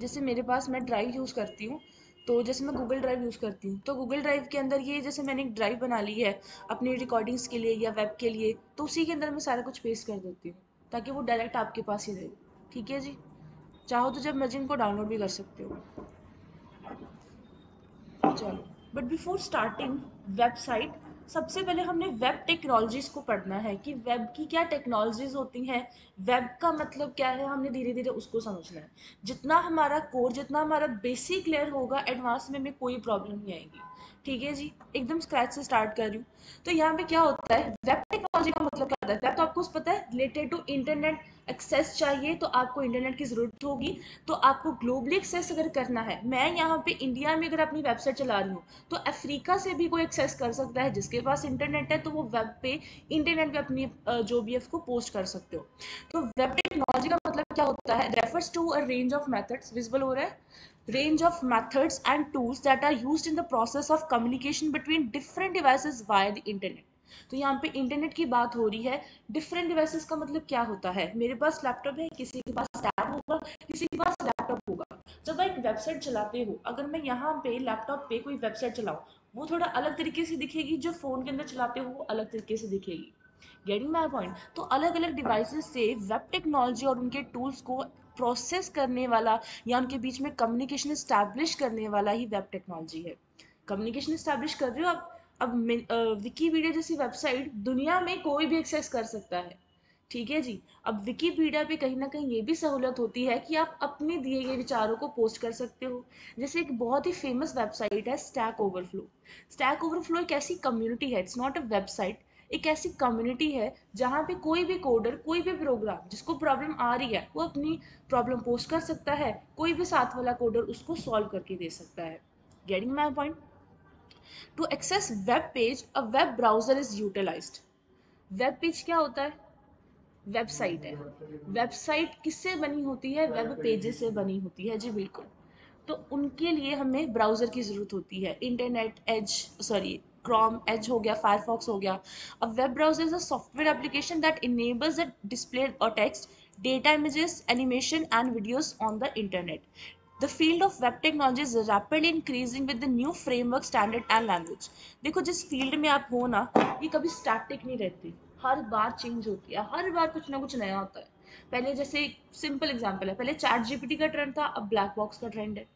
जैसे मेरे पास मैं ड्राइव यूज़ करती हूँ तो जैसे मैं गूगल ड्राइव यूज़ करती हूँ तो गूगल ड्राइव के अंदर ये जैसे मैंने एक ड्राइव बना ली है अपनी रिकॉर्डिंग्स के लिए या वेब के लिए तो उसी के अंदर मैं सारा कुछ पेस्ट कर देती हूँ, ताकि वो डायरेक्ट आपके पास ही रहे। ठीक है जी? चाहो तो जब मर्ज़ी इनको डाउनलोड भी कर सकते हो। चलो बट बिफोर स्टार्टिंग वेबसाइट सबसे पहले हमने वेब टेक्नोलॉजीज़ को पढ़ना है कि वेब की क्या टेक्नोलॉजीज़ होती हैं। वेब का मतलब क्या है, हमने धीरे धीरे उसको समझना है। जितना हमारा कोर जितना हमारा बेसिक क्लियर होगा एडवांस में हमें कोई प्रॉब्लम नहीं आएगी। ठीक है जी? एकदम स्क्रैच से स्टार्ट कर रही हूँ। तो यहाँ पे क्या होता है? वेब टेक्नोलॉजी का मतलब क्या होता है? वेब तो आपको पता है रिलेटेड टू इंटरनेट एक्सेस चाहिए तो आपको इंटरनेट की ज़रूरत होगी। तो आपको ग्लोबली एक्सेस अगर करना है, मैं यहाँ पे इंडिया में अगर अपनी वेबसाइट चला रही हूँ तो अफ्रीका से भी कोई एक्सेस कर सकता है। जिसके पास इंटरनेट है तो वो वेब पे इंटरनेट पे अपनी जो भी उसको पोस्ट कर सकते हो। तो वेब टेक्नोलॉजी का मतलब क्या होता है? Refers to a range of methods visible हो रहा है? Range of methods and tools that are used in the process of communication between different devices via the internet. तो यहाँ पे इंटरनेट की बात हो रही है। डिफरेंट डिवाइसेस का मतलब क्या होता है? मेरे पास लैपटॉप है, किसी के पास टैब होगा, किसी के पास लैपटॉप होगा। जब एक वेबसाइट चलाते हो, अगर मैं यहाँ पे लैपटॉप पे कोई वेबसाइट चलाऊँ, वो थोड़ा अलग तरीके से दिखेगी, जो फ़ोन के अंदर चलाते हो, वो अलग तरीके से दिखेगी। गेटिंग माई पॉइंट तो अलग अलग डिवाइसेस से वेब टेक्नोलॉजी और उनके टूल्स को प्रोसेस करने वाला या उनके बीच में कम्युनिकेशन इस्टेब्लिश करने वाला ही वेब टेक्नोलॉजी है। कम्युनिकेशन इस्टेब्लिश कर रहे हो आप? अब विकीपीडिया जैसी वेबसाइट दुनिया में कोई भी एक्सेस कर सकता है। ठीक है जी? अब विकीपीडिया पे कहीं ना कहीं ये भी सहूलत होती है कि आप अपने दिए गए विचारों को पोस्ट कर सकते हो। जैसे एक बहुत ही फ़ेमस वेबसाइट है स्टैक ओवरफ्लो स्टैक ओवरफ्लो एक ऐसी कम्युनिटी है इट्स नॉट अ वेबसाइट एक ऐसी कम्युनिटी है जहाँ पे कोई भी कोडर कोई भी प्रोग्राम जिसको प्रॉब्लम आ रही है, वो अपनी प्रॉब्लम पोस्ट कर सकता है। कोई भी साथ वाला कोडर उसको सॉल्व करके दे सकता है। Getting my point to access web page a web browser is utilise web page क्या होता है? वेबसाइट है। वेबसाइट किससे बनी होती है? वेब पेजेस से बनी होती है। जी बिल्कुल। तो उनके लिए हमें ब्राउज़र की ज़रूरत होती है। Internet Edge sorry Chrome Edge हो गया फायरफॉक्स हो गया। अब web browser is a software application that enables the display और text data images animation and videos on the internet the field of web technology is rapidly increasing with the new framework standard and language देखो, जिस field में आप हो ना, ये कभी static नहीं रहती। हर बार चेंज होती है। हर बार कुछ ना कुछ नया होता है। पहले जैसे सिंपल एग्जांपल है। पहले चैट जीपीटी का ट्रेंड था, अब ब्लैक बॉक्स का ट्रेंड है।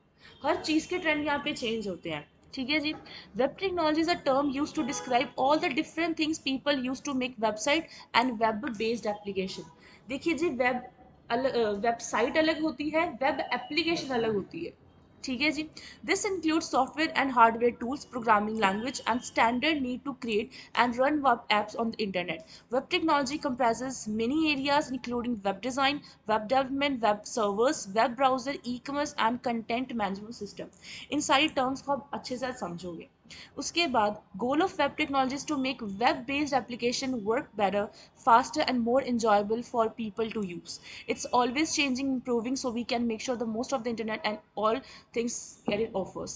हर चीज़ के ट्रेंड यहाँ पे चेंज होते हैं। ठीक है जी? Web technology is a term use to describe all the different things people use to make website and web based application देखिए जी वेब अलग वेबसाइट अलग होती है वेब एप्लीकेशन अलग होती है। ठीक है जी? This include software and hardware tools programming language and standard need to create and run web apps on the internet web technology comprise many areas including web design web development web servers web browser e commerce and content management system इन सारी terms को आप अच्छे से समझोगे। उसके बाद goal of web technologies to make web based application work better faster and more enjoyable for people to use. It's always changing, improving, so we can make sure the most of the internet and all things that it offers.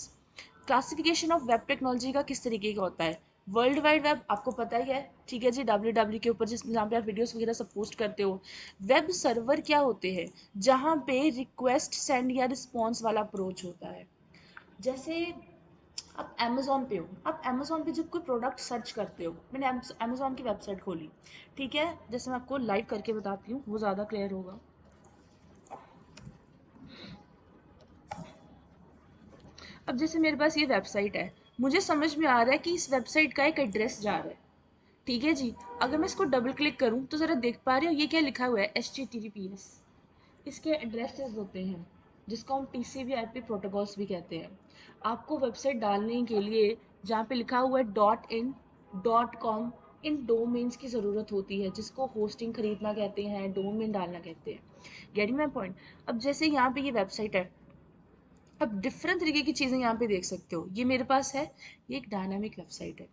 Classification of web technology का किस तरीके का होता है? World wide web आपको पता ही है। ठीक है जी डब्ल्यू डब्ल्यू के ऊपर जिस, जहाँ पे आप वीडियोस वगैरह सब पोस्ट करते हो। वेब सर्वर क्या होते हैं? जहाँ पे रिक्वेस्ट सेंड या रिस्पॉन्स वाला अप्रोच होता है। जैसे आप अमेज़ोन पे हो। आप अमेज़ोन पे जब कोई प्रोडक्ट सर्च करते हो, मैंने अमेज़ोन की वेबसाइट खोली, ठीक है? जैसे मैं आपको लाइव करके बताती हूँ, वो ज़्यादा क्लियर होगा। अब जैसे मेरे पास ये वेबसाइट है, मुझे समझ में आ रहा है कि इस वेबसाइट का एक एड्रेस जा रहा है, ठीक है जी? अगर मैं इसको डबल क्लिक करूँ तो ज़रा देख पा रहे हो, ये क्या लिखा हुआ है? एच टी पी एस इसके एड्रेसेस होते हैं। जिसको हम T C B I P protocols भी कहते हैं। आपको वेबसाइट डालने के लिए जहाँ पे लिखा हुआ है डॉट इन डॉट कॉम इन डोमेन्स की ज़रूरत होती है, जिसको होस्टिंग खरीदना कहते हैं डोमेन डालना कहते हैं। गेटिंग माई पॉइंट अब जैसे यहाँ पे ये वेबसाइट है अब डिफरेंट तरीके की चीज़ें यहाँ पे देख सकते हो। ये मेरे पास है, ये एक डायनामिक वेबसाइट है।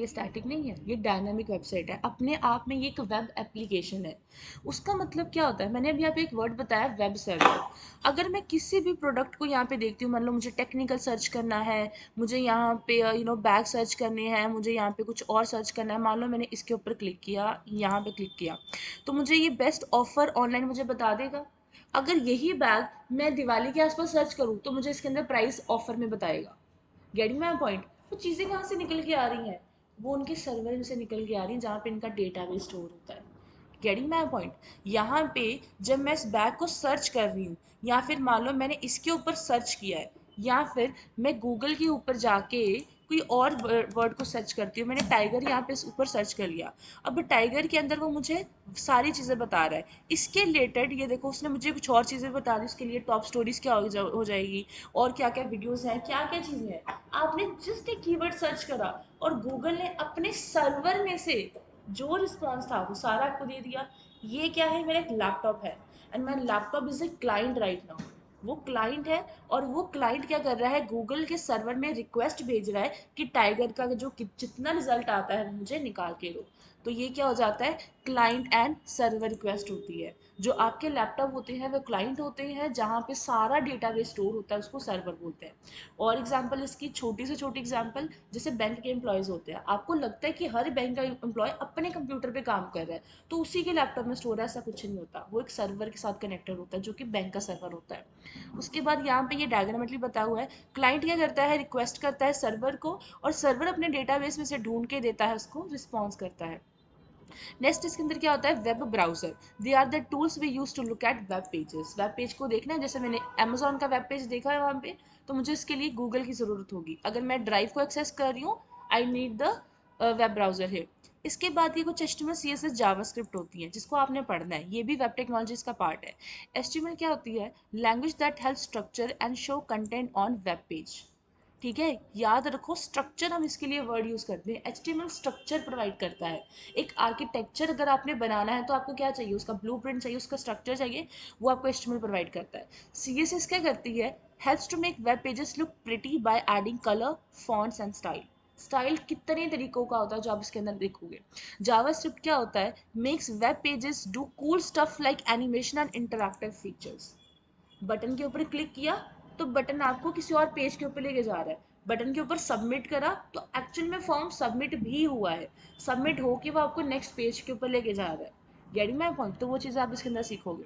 ये स्टैटिक नहीं है, ये डायनामिक वेबसाइट है। अपने आप में ये एक वेब एप्लीकेशन है। उसका मतलब क्या होता है? मैंने अभी यहाँ पे एक वर्ड बताया वेब सर्वर अगर मैं किसी भी प्रोडक्ट को यहाँ पे देखती हूँ, मान लो मुझे टेक्निकल सर्च करना है, मुझे यहाँ पे यू नो बैग सर्च करने हैं, मुझे यहाँ पे कुछ और सर्च करना है, मान लो मैंने इसके ऊपर क्लिक किया, यहाँ पे क्लिक किया तो मुझे ये बेस्ट ऑफ़र ऑनलाइन मुझे बता देगा। अगर यही बैग मैं दिवाली के आसपास सर्च करूँ तो मुझे इसके अंदर प्राइस ऑफ़र में बताएगा। गेटिंग माई पॉइंट वो चीज़ें कहाँ से निकल के आ रही हैं? वो उनके सर्वर से निकल के आ रही जहाँ पे इनका डेटा भी स्टोर होता है। गेटिंग माई पॉइंट यहाँ पे जब मैं इस बैग को सर्च कर रही हूँ, या फिर मान लो मैंने इसके ऊपर सर्च किया है, या फिर मैं गूगल के ऊपर जाके कोई और वर्ड को सर्च करती हूँ। मैंने टाइगर यहाँ पे ऊपर सर्च कर लिया। अब टाइगर के अंदर वो मुझे सारी चीज़ें बता रहा है। इसके रिलेटेड ये देखो उसने मुझे कुछ और चीज़ें बता दी उसके लिए टॉप स्टोरीज क्या हो जा, हो जाएगी और क्या क्या वीडियोज़ हैं क्या क्या चीज़ें हैं। आपने जस्ट एक कीवर्ड सर्च करा और गूगल ने अपने सर्वर में से जो रिस्पॉन्स था वो सारा आपको दे दिया। ये क्या है? मेरा एक लैपटॉप है। And my laptop is a client right now वो क्लाइंट है और वो क्लाइंट क्या कर रहा है? गूगल के सर्वर में रिक्वेस्ट भेज रहा है कि टाइगर का जो जितना रिज़ल्ट आता है मुझे निकाल के दो। तो ये क्या हो जाता है? क्लाइंट एंड सर्वर रिक्वेस्ट होती है। जो आपके लैपटॉप होते हैं, वो क्लाइंट होते हैं, जहाँ पे सारा डेटा बेस स्टोर होता है, उसको सर्वर बोलते हैं। और एग्जांपल इसकी छोटी से छोटी एग्जांपल जैसे बैंक के एम्प्लॉयज़ होते हैं। आपको लगता है कि हर बैंक का एम्प्लॉय अपने कंप्यूटर पे काम कर रहा है तो उसी के लैपटॉप में स्टोर है, ऐसा कुछ नहीं होता। वो एक सर्वर के साथ कनेक्टेड होता है, जो कि बैंक का सर्वर होता है। उसके बाद यहाँ पे ये डायग्रामेटली बताया हुआ है क्लाइंट क्या करता है रिक्वेस्ट करता है सर्वर को, और सर्वर अपने डेटाबेस में से ढूंढ के देता है उसको रिस्पॉन्स करता है। नेक्स्ट इसके अंदर क्या होता है? Web browser they are the tools we use to look at web pages web page को देखना है, जैसे मैंने अमेजोन का वेब पेज देखा है वहाँ पे तो मुझे इसके लिए गूगल की ज़रूरत होगी। अगर मैं ड्राइव को एक्सेस कर रही हूँ I need the web browser है इसके बाद ये कुछ T C S S JavaScript होती हैं, जिसको आपने पढ़ना है। ये भी वेब टेक्नोलॉजीज़ का पार्ट है। एच क्या होती है? Language that help structure and show content on web page ठीक है? याद रखो स्ट्रक्चर हम इसके लिए वर्ड यूज़ करते हैं। एचटीएमएल स्ट्रक्चर प्रोवाइड करता है। एक आर्किटेक्चर अगर आपने बनाना है तो आपको क्या चाहिए? उसका ब्लू चाहिए, उसका स्ट्रक्चर चाहिए, वो आपको एचटीएमएल प्रोवाइड करता है। सीएसएस क्या करती है? Helps to make web pages look pretty by adding colour fonts and style style कितने तरीकों का होता है जो आप इसके अंदर देखोगे? जावा स्क्रिप्ट क्या होता है? Makes web pages do cool stuff like animation and interactive features button के ऊपर क्लिक किया तो बटन आपको किसी और पेज के ऊपर लेके जा रहा है। बटन के ऊपर सबमिट करा तो एक्चुअल में फॉर्म सबमिट भी हुआ है। सबमिट होके वो आपको नेक्स्ट पेज के ऊपर लेके जा रहा है। गेटिंग माई पॉइंट तो वो चीज़ आप इसके अंदर सीखोगे।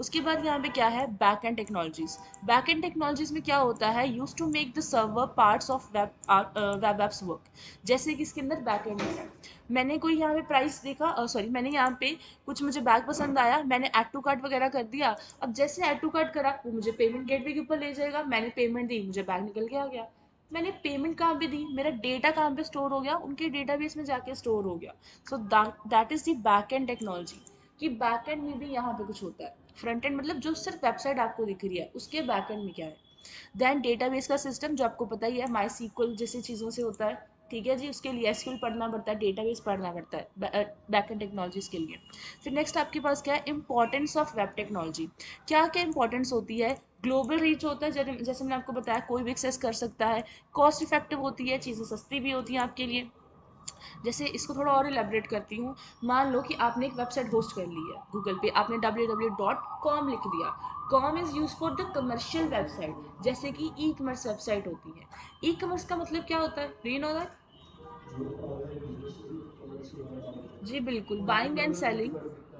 उसके बाद यहाँ पे क्या है? Back end technologies back end technologies में क्या होता है? Use to make the server parts of web web apps work जैसे कि इसके अंदर बैक एंड है। मैंने कोई यहाँ पे प्राइस देखा सॉरी uh, मैंने यहाँ पे कुछ मुझे बैग पसंद आया मैंने एड टू कार्ड वगैरह कर दिया। अब जैसे एड टू कार्ड करा वो मुझे पेमेंट गेटवे के ऊपर ले जाएगा मैंने पेमेंट दी मुझे बैग निकल के आ गया। मैंने पेमेंट कहाँ पे दी? मेरा डेटा कहाँ पे स्टोर हो गया? उनके डेटा डेटाबेस में जाके स्टोर हो गया। So that is the back end technology कि बैक एंड में भी यहाँ पे कुछ होता है। फ्रंट एंड मतलब जो सिर्फ़ वेबसाइट आपको दिख रही है, उसके बैक एंड में क्या है? देन डेटाबेस का सिस्टम जो आपको पता ही है माई सीक्वल जैसी चीज़ों से होता है। ठीक है जी? उसके लिए एसक्यूएल पढ़ना पड़ता है डेटाबेस पढ़ना पड़ता है बैक एंड टेक्नोलॉजीज़ के लिए। फिर नेक्स्ट आपके पास क्या है? इंपॉर्टेंस ऑफ़ वेब टेक्नोलॉजी क्या क्या इंपॉर्टेंस होती है? ग्लोबल रीच होता है जैसे मैंने आपको बताया कोई भी एक्सेस कर सकता है। कॉस्ट इफ़ेक्टिव होती है चीज़ें सस्ती भी होती हैं आपके लिए। जैसे इसको थोड़ा और इलेबरेट करती हूँ। मान लो कि आपने एक वेबसाइट होस्ट कर ली है गूगल पे आपने डब्ल्यू डब्ल्यू डॉट कॉम लिख दिया। Com is use for the commercial website जैसे कि ई कमर्स वेबसाइट होती है। ई कमर्स का मतलब क्या होता है? रीन नो दैट जी बिल्कुल। बाइंग एंड सेलिंग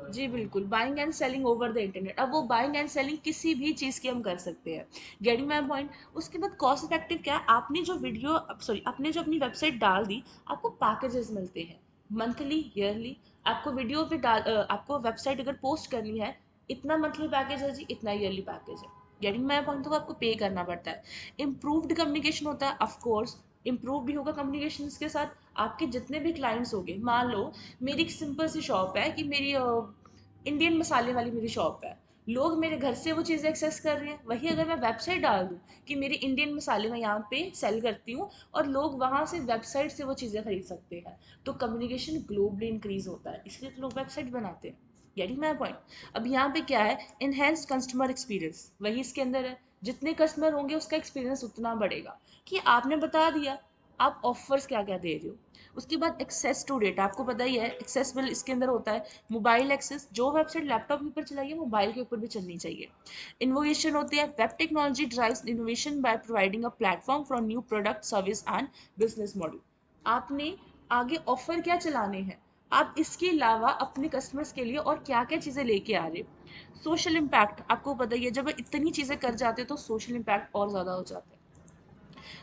जी, बिल्कुल। Buying and selling over the internet अब वो बाइंग एंड सेलिंग किसी भी चीज़ की हम कर सकते हैं। गेटिंग माई पॉइंट उसके बाद कॉस्ट इफ़ेक्टिव क्या आपने जो वीडियो सॉरी आपने जो अपनी वेबसाइट डाल दी, आपको पैकेजेस मिलते हैं। मंथली ईयरली आपको वीडियो पे डाल आपको वेबसाइट अगर पोस्ट करनी है, इतना मंथली पैकेज है जी, इतना ईयरली पैकेज है। गेटिंग माई पॉइंट तो आपको पे करना पड़ता है। इम्प्रूव्ड कम्युनिकेशन होता है ऑफकोर्स इम्प्रूव भी होगा कम्युनिकेशन के साथ। आपके जितने भी क्लाइंट्स होंगे, मान लो, मेरी एक सिंपल सी शॉप है कि मेरी इंडियन मसाले वाली मेरी शॉप है। लोग मेरे घर से वो चीज़ें एक्सेस कर रहे हैं। वही अगर मैं वेबसाइट डाल दूँ कि मेरी इंडियन मसाले मैं यहाँ पे सेल करती हूँ और लोग वहाँ से वेबसाइट से वो चीज़ें खरीद सकते हैं तो कम्युनिकेशन ग्लोबली इंक्रीज होता है। इसलिए तो लोग वेबसाइट बनाते हैं। गेटिंग माई पॉइंट अब यहाँ पे क्या है? इनहेंस्ड कस्टमर एक्सपीरियंस वही इसके अंदर है। जितने कस्टमर होंगे उसका एक्सपीरियंस उतना बढ़ेगा। कि आपने बता दिया आप ऑफर्स क्या क्या दे रहे हो? उसके बाद एक्सेस टू डेटा आपको पता ही है एक्सेसबिल इसके अंदर होता है मोबाइल एक्सेस जो वेबसाइट लैपटॉप के ऊपर चलाइए मोबाइल के ऊपर भी चलनी चाहिए। इनोवेशन होती है web technology drives innovation by providing a platform for new product service and business model आपने आगे ऑफ़र क्या चलाने हैं? आप इसके अलावा अपने कस्टमर्स के लिए और क्या क्या चीज़ें लेके आ रहे सोशल इम्पैक्ट आपको पता ही है, जब इतनी चीज़ें कर जाते हैं तो सोशल इम्पैक्ट और ज़्यादा हो जाता है।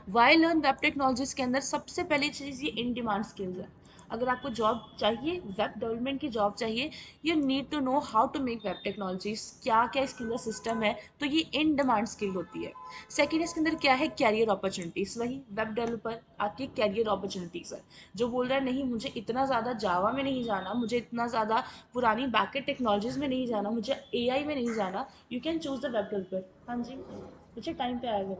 वाई लर्न वेब टेक्नोलॉजीज़ के अंदर सबसे पहली चीज़ ये इन डिमांड स्किल्स है। अगर आपको जॉब चाहिए वेब डेवलपमेंट की जॉब चाहिए you need to know how to make web technologies क्या क्या इसके अंदर सिस्टम है तो ये इन डिमांड स्किल होती है। सेकेंड इसके अंदर क्या है? कैरियर अपॉर्चुनिटीज़ वही वेब डेवलपर आपकी कैरियर अपॉर्चुनिटीज़ है। जो बोल रहा है, नहीं, मुझे इतना ज़्यादा जावा में नहीं जाना, मुझे इतना ज़्यादा पुरानी बैकेट टेक्नोलॉजीज़ में नहीं जाना, मुझे एआई में नहीं जाना you can choose the web developer हाँ जी, मुझे टाइम पे आएगा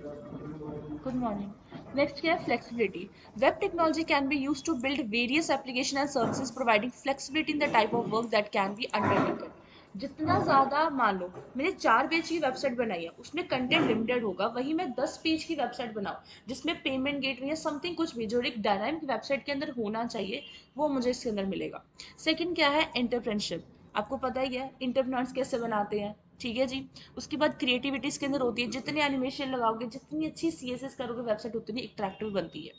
गुड मॉर्निंग नेक्स्ट क्या है flexibility web technology can be use to build various application and services providing flexibility in the type of work that can be undertaken जितना ज़्यादा मान लो, मैंने चार पेज की वेबसाइट बनाई है, उसमें कंटेंट लिमिटेड होगा, वही मैं दस पेज की वेबसाइट बनाऊँ, जिसमें पेमेंट गेट या समथिंग कुछ भी जो एक डायनामिक वेबसाइट के अंदर होना चाहिए, वो मुझे इसके अंदर मिलेगा। सेकेंड क्या है? एंटरप्रेनशिप आपको पता ही है इंटरप्रेन्योर्स कैसे बनाते हैं? ठीक है जी? उसके बाद क्रिएटिविटी इसके अंदर होती है, जितने एनिमेशन लगाओगे, जितनी अच्छी सी एस एस करोगे वेबसाइट उतनी अट्रैक्टिव बनती है।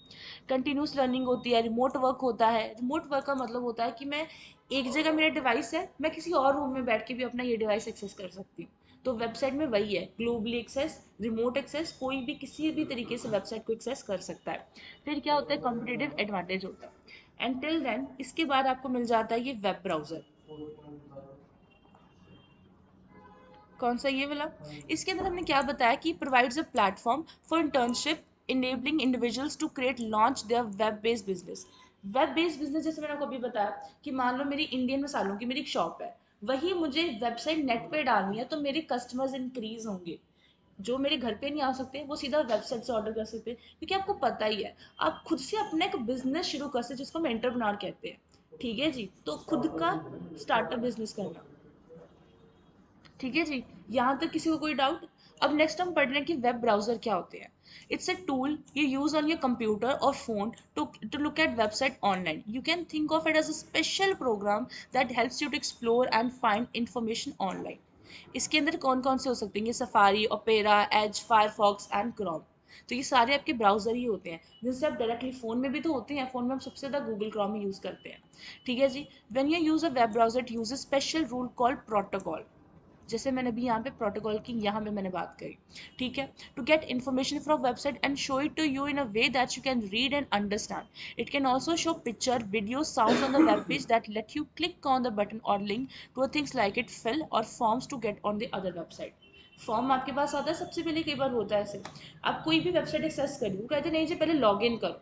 कंटिन्यूस लर्निंग होती है रिमोट वर्क होता है। रिमोट वर्क का मतलब होता है कि मैं एक जगह मेरा डिवाइस है, मैं किसी और रूम में बैठ के भी अपना ये डिवाइस एक्सेस कर सकती हूँ। तो वेबसाइट में वही है ग्लोबली एक्सेस रिमोट एक्सेस कोई भी किसी भी तरीके से वेबसाइट को एक्सेस कर सकता है। फिर क्या होता है? कॉम्पिटेटिव एडवांटेज होता है। एंड टिल देन इसके बाद आपको मिल जाता है ये वेब ब्राउज़र कौन सा ये वाला? इसके अंदर हमने क्या बताया कि provides a platform for internship enabling individuals to create launch their web based business web based business जैसे मैंने आपको अभी बताया कि मान लो मेरी इंडियन मसालों की मेरी एक शॉप है, वही मुझे वेबसाइट नेट पे डालनी है तो मेरे कस्टमर्स इंक्रीज होंगे। जो मेरे घर पे नहीं आ सकते, वो सीधा वेबसाइट से ऑर्डर कर सकते हैं। क्योंकि आपको पता ही है, आप खुद से अपना एक बिज़नेस शुरू कर सकते जिसको हम एंटरप्रनर कहते हैं। ठीक है जी? तो खुद का स्टार्टअप बिज़नेस करना। ठीक है जी? यहाँ तक किसी को कोई डाउट अब नेक्स्ट हम पढ़ रहे हैं कि वेब ब्राउज़र क्या होते हैं। It's a tool you use on your computer और phone to to look at website online you can think of it as a special program that helps you to explore and find information online इसके अंदर कौन कौन से हो सकते हैं? ये Safari Opera Edge Firefox and Chrome तो ये सारे आपके ब्राउज़र ही होते हैं। जिनसे आप डायरेक्टली फ़ोन में भी तो होते हैं फ़ोन में हम सबसे ज़्यादा गूगल क्रॉम ही यूज़ करते हैं। ठीक है जी? When you use a web browser use a special rule call protocol जैसे मैंने अभी यहाँ पे प्रोटोकॉल की, यहाँ पे मैंने बात करी, ठीक है? To get information from website and show it to you in a way that you can read and understand it can also show picture video sound on the web page that let you click on the button और link to things like it fill और forms to get on the other website form आपके पास आता है, सबसे पहले कई बार होता है ऐसे। आप कोई भी वेबसाइट एक्सेस करिए, वो कहते नहीं जी, पहले लॉग इन करो।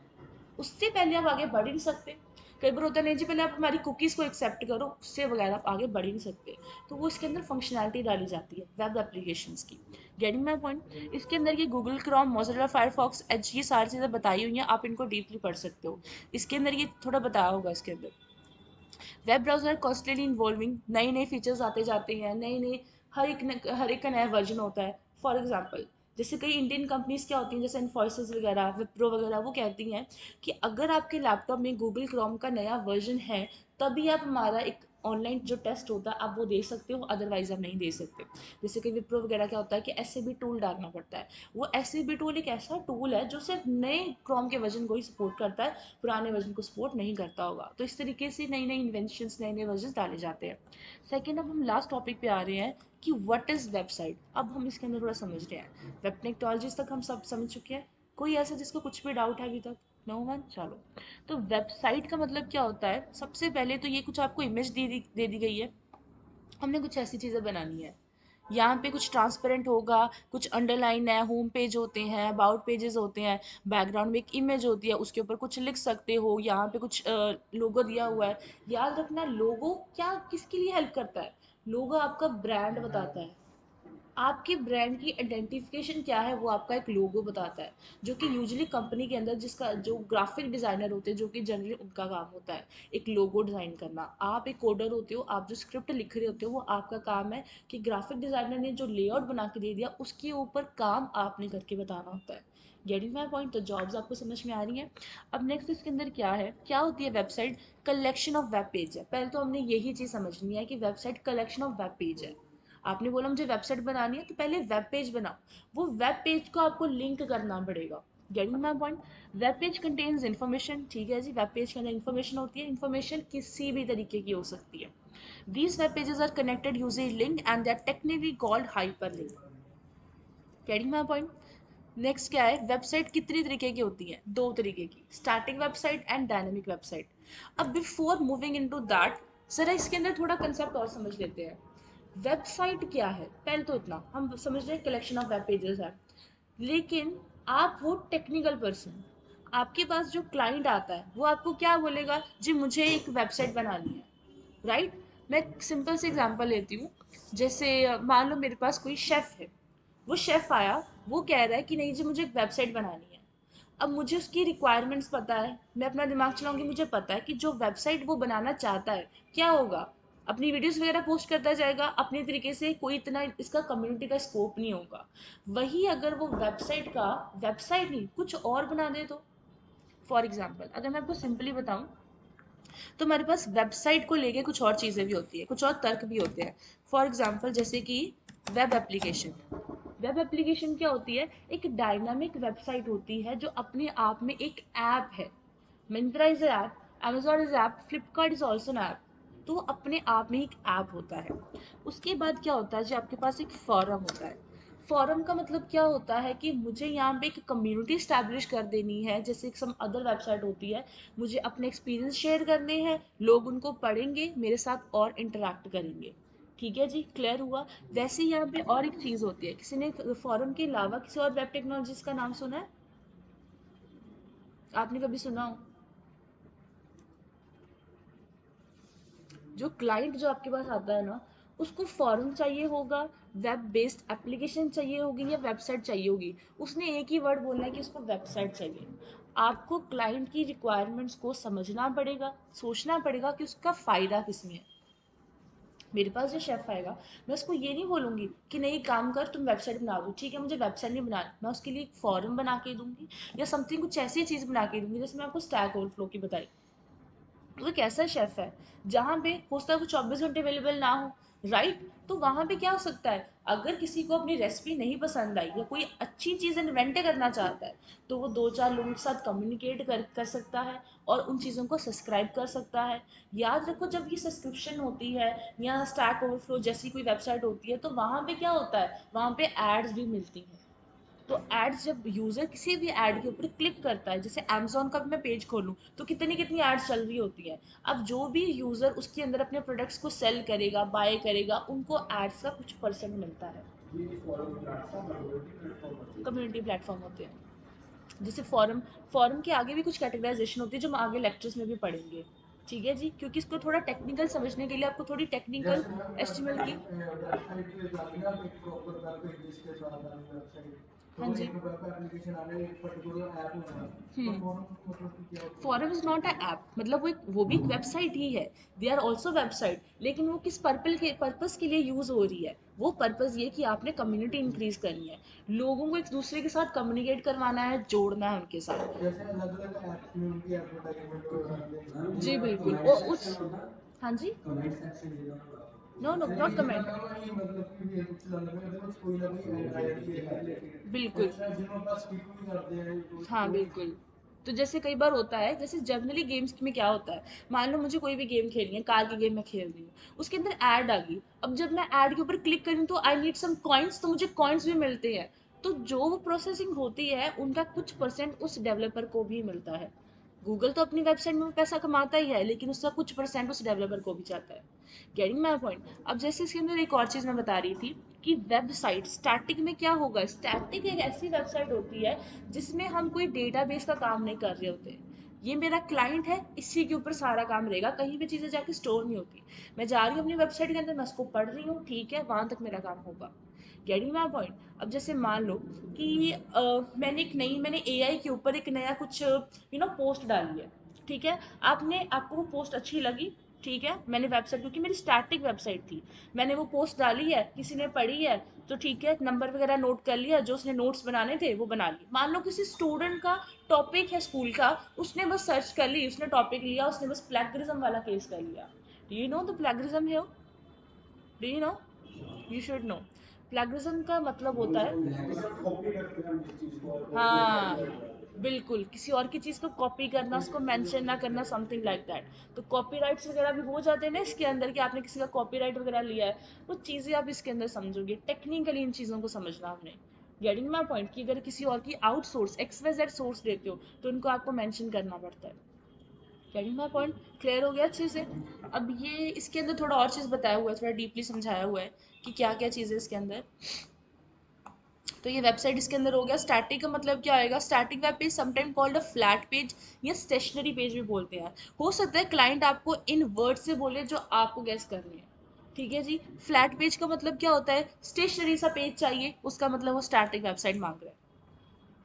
उससे पहले आप आगे बढ़ ही नहीं सकते। कई बार होता नहीं जी, पहले आप हमारी कुकीज़ को एक्सेप्ट करो, उससे वगैरह आप आगे बढ़ ही नहीं सकते। तो वो इसके अंदर फंक्शनैलिटी डाली जाती है वेब एप्लीकेशन की। गेटिंग माई पॉइंट इसके अंदर ये Google Chrome Mozilla Firefox H ये सारी चीज़ें बताई हुई हैं, आप इनको डीपली पढ़ सकते हो। इसके अंदर ये थोड़ा बताया होगा इसके अंदर। वेब ब्राउज़र कॉन्स्टेंटली इन्वॉल्विंग नए नए फीचर्स आते जाते हैं नए नए हर एक हर एक का नया वर्जन होता है। फॉर एग्ज़ाम्पल जैसे कई इंडियन कंपनीज़ क्या होती हैं, जैसे इन्फोसिस वगैरह विप्रो वगैरह, वो कहती हैं कि अगर आपके लैपटॉप में गूगल क्रोम का नया वर्जन है, तभी आप हमारा एक ऑनलाइन जो टेस्ट होता है, आप वो दे सकते हो अदरवाइज़ आप नहीं दे सकते। जैसे कि विप्रो वगैरह क्या होता है कि एस बी टूल डालना पड़ता है। वो एस बी टूल एक ऐसा टूल है जो सिर्फ़ नए क्रोम के वर्जन को ही सपोर्ट करता है, पुराने वर्जन को सपोर्ट नहीं करता होगा। तो इस तरीके से नई नई इन्वेंशन नए नए वर्जन डाले जाते हैं। सेकेंड अब हम लास्ट टॉपिक पे आ रहे हैं कि व्हाट इज़ वेबसाइट अब हम इसके अंदर थोड़ा समझ रहे हैं। वेब टेक्नोलॉजीज़ तक हम सब समझ चुके हैं। कोई ऐसा जिसको कुछ भी डाउट है अभी तक? नो वन, चलो। तो वेबसाइट का मतलब क्या होता है? सबसे पहले तो ये कुछ आपको इमेज दे दी दे दी गई है। हमने कुछ ऐसी चीज़ें बनानी है। यहाँ पे कुछ ट्रांसपेरेंट होगा, कुछ अंडरलाइन है होम पेज होते हैं अबाउट पेजेस होते हैं बैकग्राउंड में एक इमेज होती है, उसके ऊपर कुछ लिख सकते हो, यहाँ पे कुछ लोगो दिया हुआ है। याद रखना, लोगो क्या किसके लिए हेल्प करता है? लोगो आपका ब्रांड बताता है। आपके ब्रांड की आइडेंटिफिकेशन क्या है, वो आपका एक लोगो बताता है, जो कि यूजली कंपनी के अंदर जिसका, जो ग्राफिक डिज़ाइनर होते हैं, जो कि जनरली उनका काम होता है, एक लोगो डिज़ाइन करना। आप एक कोडर होते हो, आप जो स्क्रिप्ट लिख रहे होते हो, वो आपका काम है कि ग्राफिक डिज़ाइनर ने जो लेआउट बना के दे दिया, उसके ऊपर काम आपने करके बताना होता है। गेटिंग माई पॉइंट तो जॉब्स आपको समझ में आ रही हैं। अब नेक्स्ट इसके अंदर क्या है? क्या होती है website collection of web page है। पहले तो हमने यही चीज़ समझनी है कि website collection of web page है। आपने बोला मुझे वेबसाइट बनानी है तो पहले वेब पेज बनाओ। वो वेब पेज को आपको लिंक करना पड़ेगा। Getting my point web page contains information ठीक है जी? वेब पेज के अंदर इन्फॉर्मेशन होती है। इन्फॉर्मेशन किसी भी तरीके की हो सकती है। These web pages are connected using link and they are technically called hyperlink getting my point next क्या है? वेबसाइट कितनी तरीके की होती है? दो तरीके की। Starting website and dynamic website अब before moving into that जरा इसके अंदर थोड़ा कंसेप्ट और समझ लेते हैं। वेबसाइट क्या है? पहले तो इतना, हम समझ रहे हैं कलेक्शन ऑफ़ वेब पेजेस है। लेकिन आप वो टेक्निकल पर्सन आपके पास जो क्लाइंट आता है, वो आपको क्या बोलेगा? जी, मुझे एक वेबसाइट बनानी है। राइट? मैं सिंपल से एग्जांपल लेती हूँ। जैसे, मान लो मेरे पास कोई शेफ़ है। वो शेफ़ आया, वो कह रहा है कि नहीं जी, मुझे एक वेबसाइट बनानी है। अब मुझे उसकी रिक्वायरमेंट्स पता है। मैं अपना दिमाग चलाऊँगी, मुझे पता है कि जो वेबसाइट वो बनाना चाहता है, क्या होगा? अपनी वीडियोस वगैरह पोस्ट करता जाएगा, अपने तरीके से कोई इतना इसका कम्युनिटी का स्कोप नहीं होगा। वही अगर वो वेबसाइट का वेबसाइट नहीं, कुछ और बना दे तो। फॉर एग्ज़ाम्पल अगर मैं आपको सिंपली बताऊँ तो हमारे पास वेबसाइट को लेके कुछ और चीज़ें भी होती है, कुछ और तर्क भी होते हैं। फॉर एग्ज़ाम्पल जैसे कि वेब एप्लीकेशन वेब एप्लीकेशन क्या होती है? एक डायनामिक वेबसाइट होती है, जो अपने आप में एक ऐप है। Myntra is app Amazon is app Flipkart is also app तो वो अपने आप में एक ऐप होता है। उसके बाद क्या होता है, जो आपके पास एक फॉरम होता है। फॉरम का मतलब क्या होता है कि मुझे यहाँ पे एक कम्युनिटी इस्टेब्लिश कर देनी है, जैसे एक सम अदर वेबसाइट होती है। मुझे अपने एक्सपीरियंस शेयर करने हैं, लोग उनको पढ़ेंगे, मेरे साथ और इंटरेक्ट करेंगे। ठीक है जी? क्लियर हुआ? वैसे यहाँ पे और एक चीज़ होती है। किसी ने फॉरम के अलावा किसी और वेब टेक्नोलॉजीज़ का नाम सुना है? आपने कभी सुना हो? जो क्लाइंट जो आपके पास आता है ना, उसको फॉर्म चाहिए होगा वेब बेस्ड एप्लीकेशन चाहिए होगी या वेबसाइट चाहिए होगी। उसने एक ही वर्ड बोलना है कि उसको वेबसाइट चाहिए। आपको क्लाइंट की रिक्वायरमेंट्स को समझना पड़ेगा, सोचना पड़ेगा कि उसका फ़ायदा किसमें है। मेरे पास जो शेफ़ आएगा, मैं उसको ये नहीं बोलूँगी कि नहीं काम कर, तुम वेबसाइट बना दो। ठीक है, मुझे वेबसाइट नहीं बनाना मैं उसके लिए एक फॉर्म बना के दूँगी या समथिंग कुछ ऐसी चीज़ बना के दूँगी जैसे मैं आपको स्टैक ओवरफ्लो की बताई। एक ऐसा शेफ़ है, जहाँ पे हो सकता है चौबीस घंटे अवेलेबल ना हो राइट तो वहाँ पे क्या हो सकता है? अगर किसी को अपनी रेसिपी नहीं पसंद आई या कोई अच्छी चीज़ इन्वेंट करना चाहता है तो वो दो चार लोगों के साथ कम्युनिकेट कर कर सकता है और उन चीज़ों को सब्सक्राइब कर सकता है। याद रखो, जब ये सब्सक्रिप्शन होती है या स्टैक ओवरफ्लो जैसी कोई वेबसाइट होती है तो वहाँ पे क्या होता है? वहाँ पे एड्स भी मिलती हैं। तो एड्स जब यूज़र किसी भी एड के ऊपर क्लिक करता है, जैसे अमेजोन का भी मैं पेज खोलूँ तो कितनी कितनी एड्स चल रही होती है? अब जो भी यूज़र उसके अंदर अपने प्रोडक्ट्स को सेल करेगा बाय करेगा, उनको एड्स का कुछ परसेंट मिलता है। कम्युनिटी प्लेटफॉर्म होते हैं। जैसे फॉरम फॉरम के आगे भी कुछ कैटेगराइजेशन होती है, जो हम आगे लेक्चर्स में भी पढ़ेंगे। ठीक है जी? क्योंकि इसको थोड़ा टेक्निकल समझने के लिए आपको थोड़ी टेक्निकल एस्टिमेट की। हाँ जी। Forum is not a app मतलब वो एक वो भी एक वेबसाइट ही है। दे आर ऑल्सो वेबसाइट लेकिन वो किस पर्पल के पर्पज़ के लिए यूज़ हो रही है? वो पर्पज़ ये कि आपने कम्युनिटी इंक्रीज करनी है। लोगों को एक दूसरे के साथ कम्युनिकेट करवाना है जोड़ना है उनके साथ। जी बिल्कुल। और उस हाँ जी। नो नो नॉट कमेंट बिल्कुल। हाँ बिल्कुल। तो जैसे कई बार होता है, जैसे जनरली गेम्स में क्या होता है, मान लो मुझे कोई भी गेम खेलनी है, कार की गेम मैं खेल रही हूँ, उसके अंदर ऐड आ गई। अब जब मैं ऐड के ऊपर क्लिक करूँ तो आई नीड सम कॉइन्स तो मुझे कॉइन्स भी मिलते हैं। तो जो वो प्रोसेसिंग होती है, उनका कुछ परसेंट उस डेवलपर को भी मिलता है। गूगल तो अपनी वेबसाइट में पैसा कमाता ही है, लेकिन उसका कुछ परसेंट उस डेवलपर को भी जाता है। गेटिंग माई पॉइंट अब जैसे इसके अंदर एक और चीज़ मैं बता रही थी कि वेबसाइट स्टैटिक में क्या होगा? स्टैटिक एक ऐसी वेबसाइट होती है जिसमें हम कोई डेटाबेस का काम नहीं कर रहे होते। ये मेरा क्लाइंट है इसी के ऊपर सारा काम रहेगा कहीं भी चीज़ें जाके स्टोर नहीं होती। मैं जा रही हूँ अपनी वेबसाइट के अंदर मैं उसको पढ़ रही हूँ ठीक है वहाँ तक मेरा काम होगा। गेटिंग माई पॉइंट अब जैसे मान लो कि आ, मैंने एक नई मैंने ए के ऊपर एक नया कुछ यू नो पोस्ट डाली है ठीक है? आपने आपको वो पोस्ट अच्छी लगी? ठीक है? मैंने वेबसाइट क्योंकि मेरी स्टैटिक वेबसाइट थी। मैंने वो पोस्ट डाली है किसी ने पढ़ी है तो ठीक है नंबर वगैरह नोट कर लिया जो उसने नोट्स बनाने थे वो बना लिए। मान लो किसी स्टूडेंट का टॉपिक है स्कूल का उसने बस सर्च कर ली उसने टॉपिक लिया उसने बस प्लेगरिज्म वाला केस कर लिया। Do you know the plagiarism है do you know you should know plagiarism का मतलब होता है हाँ। बिल्कुल, किसी और की चीज़ को कॉपी करना, उसको मेंशन ना करना समथिंग लाइक दैट तो कॉपीराइट्स वगैरह भी हो जाते हैं ना इसके अंदर कि आपने किसी का कॉपीराइट वगैरह लिया है, वो चीज़ें आप इसके अंदर समझोगे। टेक्निकली इन चीज़ों को समझना हमने गेटिंग माई पॉइंट कि अगर किसी और की आउटसोर्स एक्सवाइजेड सोर्स देते हो तो उनको आपको मैंशन करना पड़ता है। गेटिंग माई पॉइंट क्लियर हो गया अच्छे से? अब ये इसके अंदर थोड़ा और चीज़ बताया हुआ है, थोड़ा डीपली समझाया हुआ है कि क्या क्या चीज़ें इसके अंदर। तो ये वेबसाइट इसके अंदर हो गया। स्टैटिक का मतलब क्या आएगा? Static web page sometime called a flat page या स्टेशनरी पेज भी बोलते हैं। हो सकता है क्लाइंट आपको इन वर्ड से बोले जो आपको गैस करने हैं। ठीक है जी? फ्लैट पेज का मतलब क्या होता है? स्टेशनरी सा पेज चाहिए, उसका मतलब वो स्टैटिक वेबसाइट मांग रहा है।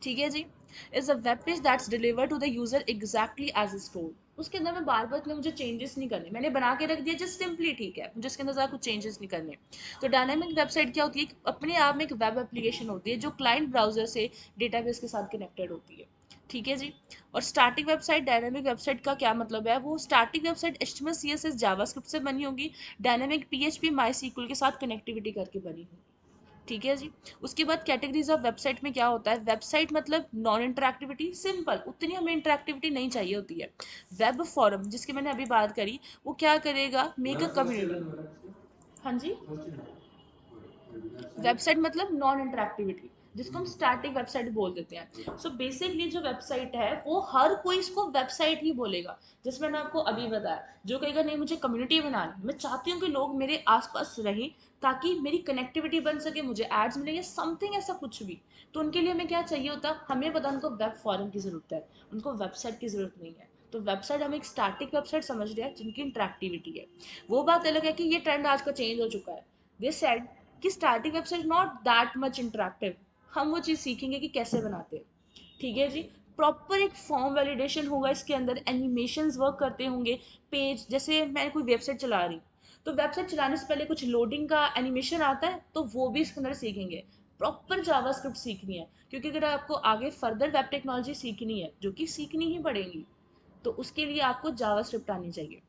ठीक है जी? Is a web page that's deliver to the user exactly as is told उसके अंदर मैं बार बार इतने मुझे चेंजेस नहीं करने। मैंने बना के रख दिया जस्ट सिंपली ठीक है। मुझे इसके अंदर ज़्यादा कुछ चेंजेस नहीं करने। तो डायनामिक वेबसाइट क्या होती है अपने आप में एक वेब एप्लीकेशन होती है जो क्लाइंट ब्राउज़र से डेटाबेस के साथ कनेक्टेड होती है। ठीक है जी? और स्टार्टिंग वेबसाइट डायनामिक वेबसाइट का क्या मतलब है? वो starting website H T M C S S JavaScript से बनी होगी। Dynamic P H P MySQL के साथ कनेक्टिविटी करके बनी होगी। ठीक है जी? उसके बाद कैटेगरीज ऑफ़ वेबसाइट में क्या होता है? वेबसाइट मतलब नॉन इंटरेक्टिविटी सिंपल उतनी हमें इंटरेक्टिविटी नहीं चाहिए होती है। वेब फॉरम जिसकी मैंने अभी बात करी वो क्या करेगा? मेक अ कम्युनिटी हाँ जी? वेबसाइट मतलब नॉन इंटरेक्टिविटी जिसको हम स्टैटिक वेबसाइट बोल देते हैं। सो so बेसिकली जो वेबसाइट है, वो हर कोई इसको वेबसाइट ही बोलेगा। जिस मैंने आपको अभी बताया, जो कहेगा, नहीं, मुझे कम्युनिटी बनानी मैं चाहती हूँ कि लोग मेरे आसपास रहें, ताकि मेरी कनेक्टिविटी बन सके, मुझे एड्स मिले या समथिंग ऐसा कुछ भी। तो उनके लिए हमें क्या चाहिए होता हमें पता उनको वेब फॉरम की ज़रूरत है। उनको वेबसाइट की ज़रूरत नहीं है। तो वेबसाइट हम एक स्टैटिक वेबसाइट समझ रहे हैं, जिनकी इंट्रैक्टिविटी है। वो बात अलग है कि ये ट्रेंड आज का चेंज हो चुका है। दिस सेड कि static website not that much interactive हम वो चीज़ सीखेंगे कि कैसे बनाते हैं। ठीक है जी? प्रॉपर एक फॉर्म वैलिडेशन होगा इसके अंदर एनिमेशन वर्क करते होंगे पेज जैसे मैं कोई वेबसाइट चला रही तो वेबसाइट चलाने से पहले कुछ लोडिंग का एनिमेशन आता है तो वो भी इसके अंदर सीखेंगे। प्रॉपर जावास्क्रिप्ट सीखनी है, क्योंकि अगर आपको आगे फर्दर वेब टेक्नोलॉजी सीखनी है, जो कि सीखनी ही पड़ेगी तो उसके लिए आपको जावास्क्रिप्ट आनी चाहिए।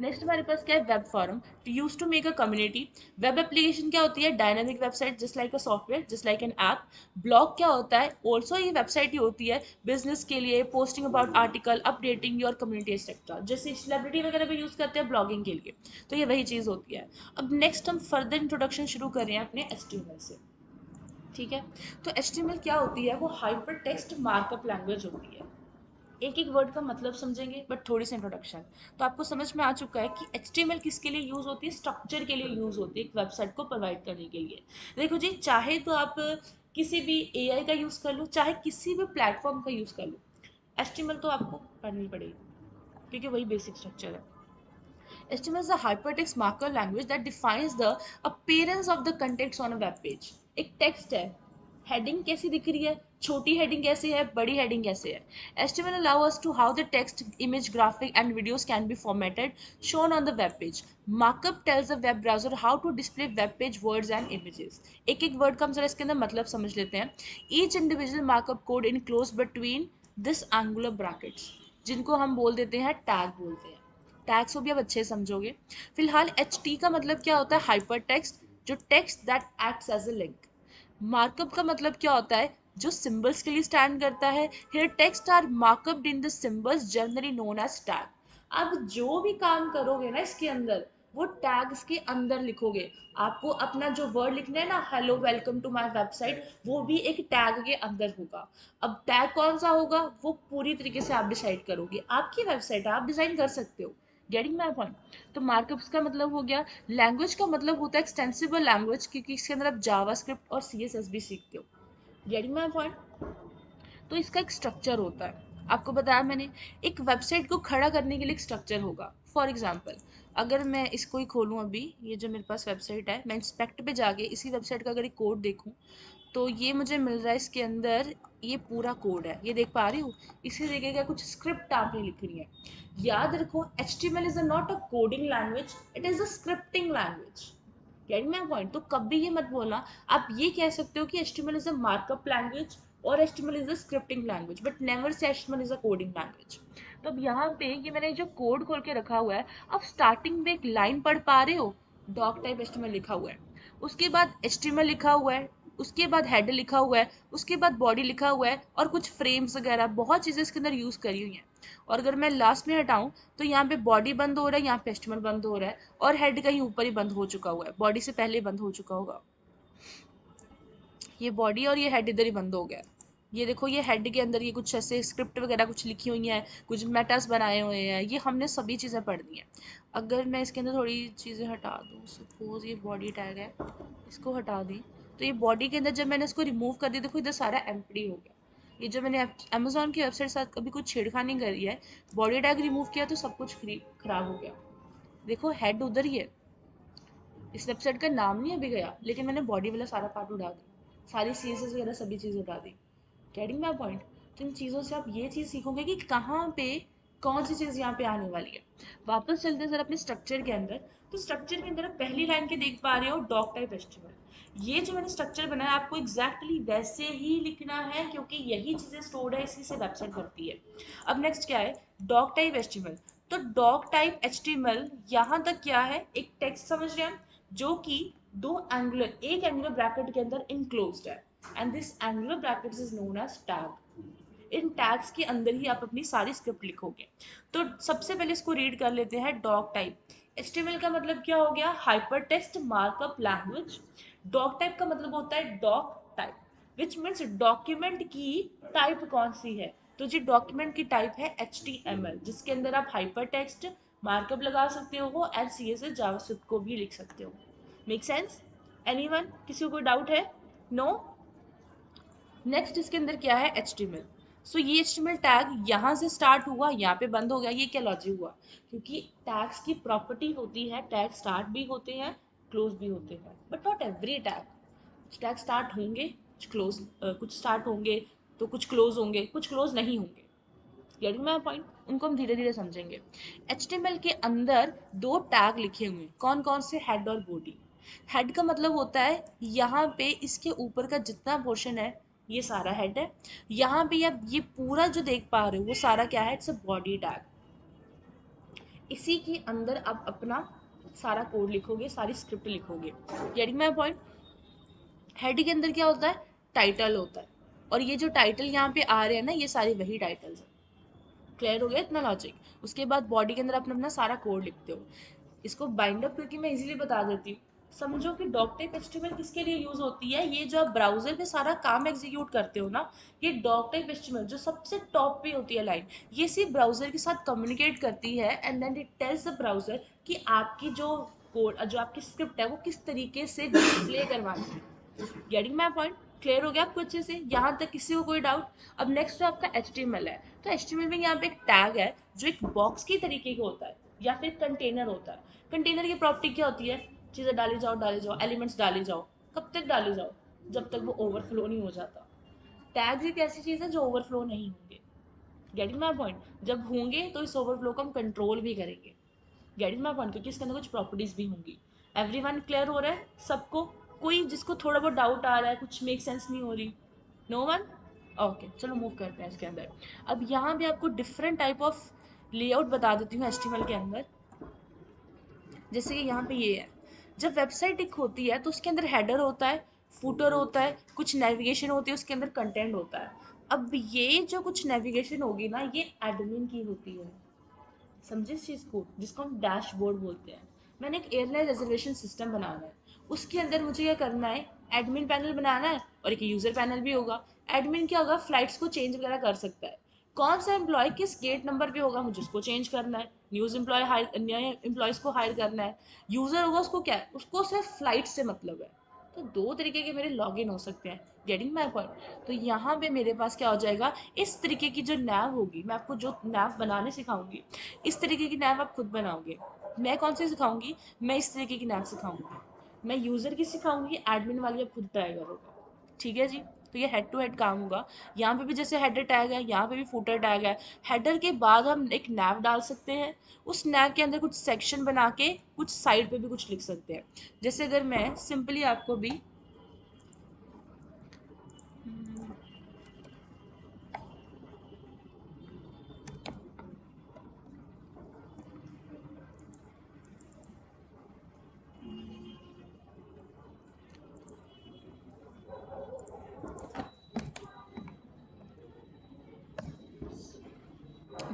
नेक्स्ट हमारे पास क्या है? Web forum to use to make a community web application क्या होती है? Dynamic website just like a software just like an app blog क्या होता है? ऑल्सो ये वेबसाइट ही होती है बिज़नेस के लिए posting about article updating your community etcetera जैसे सेलिब्रिटी वगैरह भी यूज़ करते हैं ब्लॉगिंग के लिए तो ये वही चीज़ होती है। अब नेक्स्ट हम फर्दर इंट्रोडक्शन शुरू कर रहे हैं अपने एस से। ठीक है? तो एच क्या होती है? वो हाइपर टेक्स्ट मार्कअप लैंग्वेज होती है। एक एक वर्ड का मतलब समझेंगे बट थोड़ी सी इंट्रोडक्शन तो आपको समझ में आ चुका है कि एच किसके लिए यूज़ होती है? स्ट्रक्चर के लिए यूज़ होती है, एक वेबसाइट को प्रोवाइड करने के लिए. देखो जी, चाहे तो आप किसी भी एआई का यूज़ कर लो, चाहे किसी भी प्लेटफॉर्म का यूज़ कर लो एच तो आपको पढ़नी पड़ेगी, क्योंकि वही बेसिक स्ट्रक्चर है. HTML is a hypertext markup language that defines the appearance of the contents on a web page. एक टेक्स्ट है हेडिंग कैसी दिख रही है? छोटी हेडिंग कैसी है, बड़ी हेडिंग कैसे है? Estimate allow us to how the text image graphic and videos can be formatted shown on the web page markup tells the web browser how to display web page words and images एक एक word का हम जरा इसके अंदर मतलब समझ लेते हैं। Each individual markup code in close between this angular brackets जिनको हम बोल देते हैं टैग बोलते हैं। टैग्स को भी आप अच्छे समझोगे। फ़िलहाल एच का मतलब क्या होता है? हाइपर टेक्स्ट जो text that acts as a link markup का मतलब क्या होता है? जो सिंबल्स के लिए स्टैंड करता है here text are markup in the symbols generally known as tag अब जो भी काम करोगे ना इसके अंदर, वो टैग्स के अंदर लिखोगे। आपको अपना जो वर्ड लिखना है ना hello welcome to my website वो भी एक टैग के अंदर होगा। अब टैग कौन सा होगा, वो पूरी तरीके से आप डिसाइड करोगे। आपकी वेबसाइट आप डिज़ाइन कर सकते हो। गेटिंग माई पॉइंट तो मार्कअप्स का मतलब हो गया। लैंग्वेज का मतलब होता है एक्सटेंसिबल लैंग्वेज क्योंकि इसके अंदर आप जावा और सी सीखते हो। गेटिंग माई पॉइंट तो इसका एक स्ट्रक्चर होता है। आपको बताया मैंने, एक वेबसाइट को खड़ा करने के लिए एक स्ट्रक्चर होगा। फॉर एग्ज़ाम्पल अगर मैं इसको ही खोलूँ अभी, ये जो मेरे पास वेबसाइट है, मैं इंस्पेक्ट पे जाके इसी वेबसाइट का अगर एक कोड देखूँ तो ये मुझे मिल रहा है इसके अंदर, ये पूरा कोड है। ये देख पा रही हूँ? इसी तरीके का कुछ स्क्रिप्ट आपने लिखनी है। याद रखो H T L is a not a coding language it is a scripting language get my point तो कभी ये मत बोलना। आप ये कह सकते हो कि L is a markup language और L is a scripting language but never say L is a coding language तो अब यहाँ पे ये मैंने जो कोड खोल के रखा हुआ है अब स्टार्टिंग में एक लाइन पढ़ पा रहे हो डॉक टाइप एल लिखा हुआ है। उसके बाद एल लिखा हुआ है, उसके बाद हेड लिखा हुआ है, उसके बाद बॉडी लिखा हुआ है और कुछ फ्रेम्स वगैरह, बहुत चीज़ें इसके अंदर यूज़ करी हुई हैं। और अगर मैं लास्ट में हटाऊं तो यहाँ पे बॉडी बंद हो रहा है, यहाँ पे एस्टिमल बंद हो रहा है और हेड कहीं ऊपर ही बंद हो चुका हुआ है। बॉडी से पहले बंद हो चुका होगा। ये बॉडी और ये हेड इधर ही बंद हो गया। ये देखो, ये हेड के अंदर ये कुछ ऐसे स्क्रिप्ट वगैरह कुछ लिखी हुई हैं, कुछ मेटास बनाए हुए हैं। ये हमने सभी चीज़ें पढ़नी है। अगर मैं इसके अंदर थोड़ी चीज़ें हटा दूँ सपोज़ ये बॉडी टैग है, इसको हटा दी। तो ये बॉडी के अंदर जब मैंने इसको रिमूव कर दिया, देखो इधर सारा एम्प्टी हो गया। ये जो मैंने अमेजोन की वेबसाइट साथ कभी कुछ छेड़खानी करी है बॉडी टैग रिमूव किया तो सब कुछ खराब हो गया। देखो हेड उधर ही है। इस वेबसाइट का नाम नहीं अभी गया, लेकिन मैंने बॉडी वाला सारा पार्ट उठा दिया। सारी सी वगैरह सभी चीज़ उठा दी। गेटिंग माई पॉइंट तो इन चीज़ों से आप ये चीज़ सीखोगे कि कहाँ पे, कौन सी चीज़ यहाँ पे आने वाली है। वापस चलते हैं सर अपने स्ट्रक्चर के अंदर। तो स्ट्रक्चर के अंदर आप पहली लाइन के देख पा रहे हो डॉग टाइप एस्टिमल ये जो मैंने स्ट्रक्चर बनाया, आपको एग्जैक्टली exactly वैसे ही लिखना है, क्योंकि यही चीज़ें स्टोर्ड है, इसी से वेबसाइट बनती है. अब नेक्स्ट क्या है? डॉग टाइप एस्टिमल तो डॉग टाइप एच टी यहाँ तक क्या है? एक टेक्स्ट समझ रहे हैं जो कि दो एंगुलर एक एंगुलर ब्रैकेट के अंदर इनक्लोज्ड है. And this angular bracket is known as tag in tags के अंदर ही आप अपनी सारी स्क्रिप्ट लिखोगे. तो सबसे पहले इसको रीड कर लेते हैं डॉग टाइप एस्टिमल का मतलब क्या हो गया? Hyper text markup language doc type का मतलब होता है doc type which means document की टाइप कौन सी है? तो जी डॉक्यूमेंट की टाइप है HTML जिसके अंदर आप हाइपर टेक्स्ट मार्कअप लगा सकते हो एंड सी एस जावास्क्रिप्ट को भी लिख सकते हो। मेक सेंस एनीवन किसी को डाउट है? नो? नेक्स्ट इसके अंदर क्या है एच सो ये एच टैग यहाँ से स्टार्ट हुआ, यहाँ पे बंद हो गया, ये क्या लॉजिक हुआ? क्योंकि टैग्स की प्रॉपर्टी होती है टैग स्टार्ट भी होते हैं क्लोज भी होते हैं but not every tag tag start होंगे, कुछ क्लोज कुछ स्टार्ट होंगे तो कुछ क्लोज होंगे, कुछ क्लोज नहीं होंगे. गेटिंग माई पॉइंट उनको हम धीरे धीरे समझेंगे. एच के अंदर दो टैग लिखे हुए कौन कौन से? हेड और बॉडी हेड का मतलब होता है यहाँ पे इसके ऊपर का जितना पोर्शन है ये सारा हेड है। यहाँ पे आप ये पूरा जो देख पा रहे हो, वो सारा क्या है? इट्स अ बॉडी टैग इसी के अंदर आप अपना सारा कोड लिखोगे, सारी स्क्रिप्ट लिखोगे। गेटिंग माई पॉइंट हेड के अंदर क्या होता है? टाइटल होता है। और ये जो टाइटल यहाँ पे आ रहे हैं ना, ये सारे वही टाइटल्स हैं। क्लियर हो गया इतना लॉजिक उसके बाद बॉडी के अंदर अपना अपना सारा कोड लिखते हो। इसको बाइंड अप क्योंकि मैं इजीली बता देती हूँ। समझो कि डॉक टाइप एस्टिमल किसके लिए यूज़ होती है? ये जो आप ब्राउज़र पे सारा काम एग्जीक्यूट करते हो ना, ये डॉक टाइप एस्टिमल जो सबसे टॉप पे होती है लाइन ये सिर्फ़ ब्राउज़र के साथ कम्युनिकेट करती है and then it tells the browser कि आपकी जो कोड जो आपकी स्क्रिप्ट है, वो किस तरीके से डिस्प्ले करवानी है। गेटिंग माई पॉइंट क्लियर हो गया आपको अच्छे से? यहाँ तक किसी को कोई डाउट अब नेक्स्ट जो आपका एच है। तो एच में यहाँ पे एक टैग है, जो एक बॉक्स की तरीके का होता है या फिर कंटेनर होता है। कंटेनर की प्रॉपर्टी क्या होती है? चीज़ें डाली जाओ डाली जाओ, एलिमेंट्स डाली जाओ, कब तक डाली जाओ, जब तक वो ओवरफ्लो नहीं हो जाता। टैग्स एक ऐसी चीज़ है जो ओवरफ्लो नहीं होंगे। गेटिंग माई पॉइंट जब होंगे तो इस ओवरफ्लो को हम कंट्रोल भी करेंगे। गेटिंग माई पॉइंट क्योंकि इसके अंदर कुछ प्रॉपर्टीज़ भी होंगी। एवरी वन क्लियर हो रहा है? सबको? कोई जिसको थोड़ा बहुत डाउट आ रहा है, कुछ मेक सेंस नहीं हो रही। नो वन ओके चलो मूव करते हैं इसके अंदर। अब यहाँ भी आपको डिफरेंट टाइप ऑफ़ लेआउट बता देती हूँ एस के अंदर। जैसे कि यहाँ पे ये है। जब वेबसाइट एक होती है तो उसके अंदर हेडर होता है फूटर होता है, कुछ नेविगेशन होती है, उसके अंदर कंटेंट होता है। अब ये जो कुछ नेविगेशन होगी ना, ये एडमिन की होती है। समझे इस चीज़ को? जिसको हम डैशबोर्ड बोलते हैं। मैंने एक एयरलाइन रिजर्वेशन सिस्टम बनाना है। उसके अंदर मुझे क्या करना है? एडमिन पैनल बनाना है, और एक यूज़र पैनल भी होगा। एडमिन क्या होगा? फ्लाइट्स को चेंज वगैरह कर सकता है। कौन सा एम्प्लॉय किस गेट नंबर पे होगा, मुझे उसको चेंज करना है। न्यूज़ एम्प्लॉय हायर, नए एम्प्लॉयज़ को हायर करना है। यूज़र होगा उसको क्या? है उसको सिर्फ़ फ़्लाइट से मतलब है। तो दो तरीके के मेरे लॉग इन हो सकते हैं। गेटिंग माई पॉइंट तो यहाँ पे मेरे पास क्या हो जाएगा? इस तरीके की जो नैव होगी, मैं आपको जो नैव बनाने सिखाऊँगी, इस तरीके की नैव आप खुद बनाओगे। मैं कौन सी सिखाऊँगी? मैं इस तरीके की नैव सिखाऊँगी। मैं यूज़र की सिखाऊँगी एडमिन वाली आप खुद ट्राई करोगे। ठीक है जी? तो ये हेड टू हेड काम होगा। यहाँ पे भी जैसे हेडर टैग है, यहाँ पे भी फूटर टैग है। हेडर के बाद हम एक नैव डाल सकते हैं। उस नैव के अंदर कुछ सेक्शन बना के कुछ साइड पे भी कुछ लिख सकते हैं। जैसे अगर मैं सिंपली आपको भी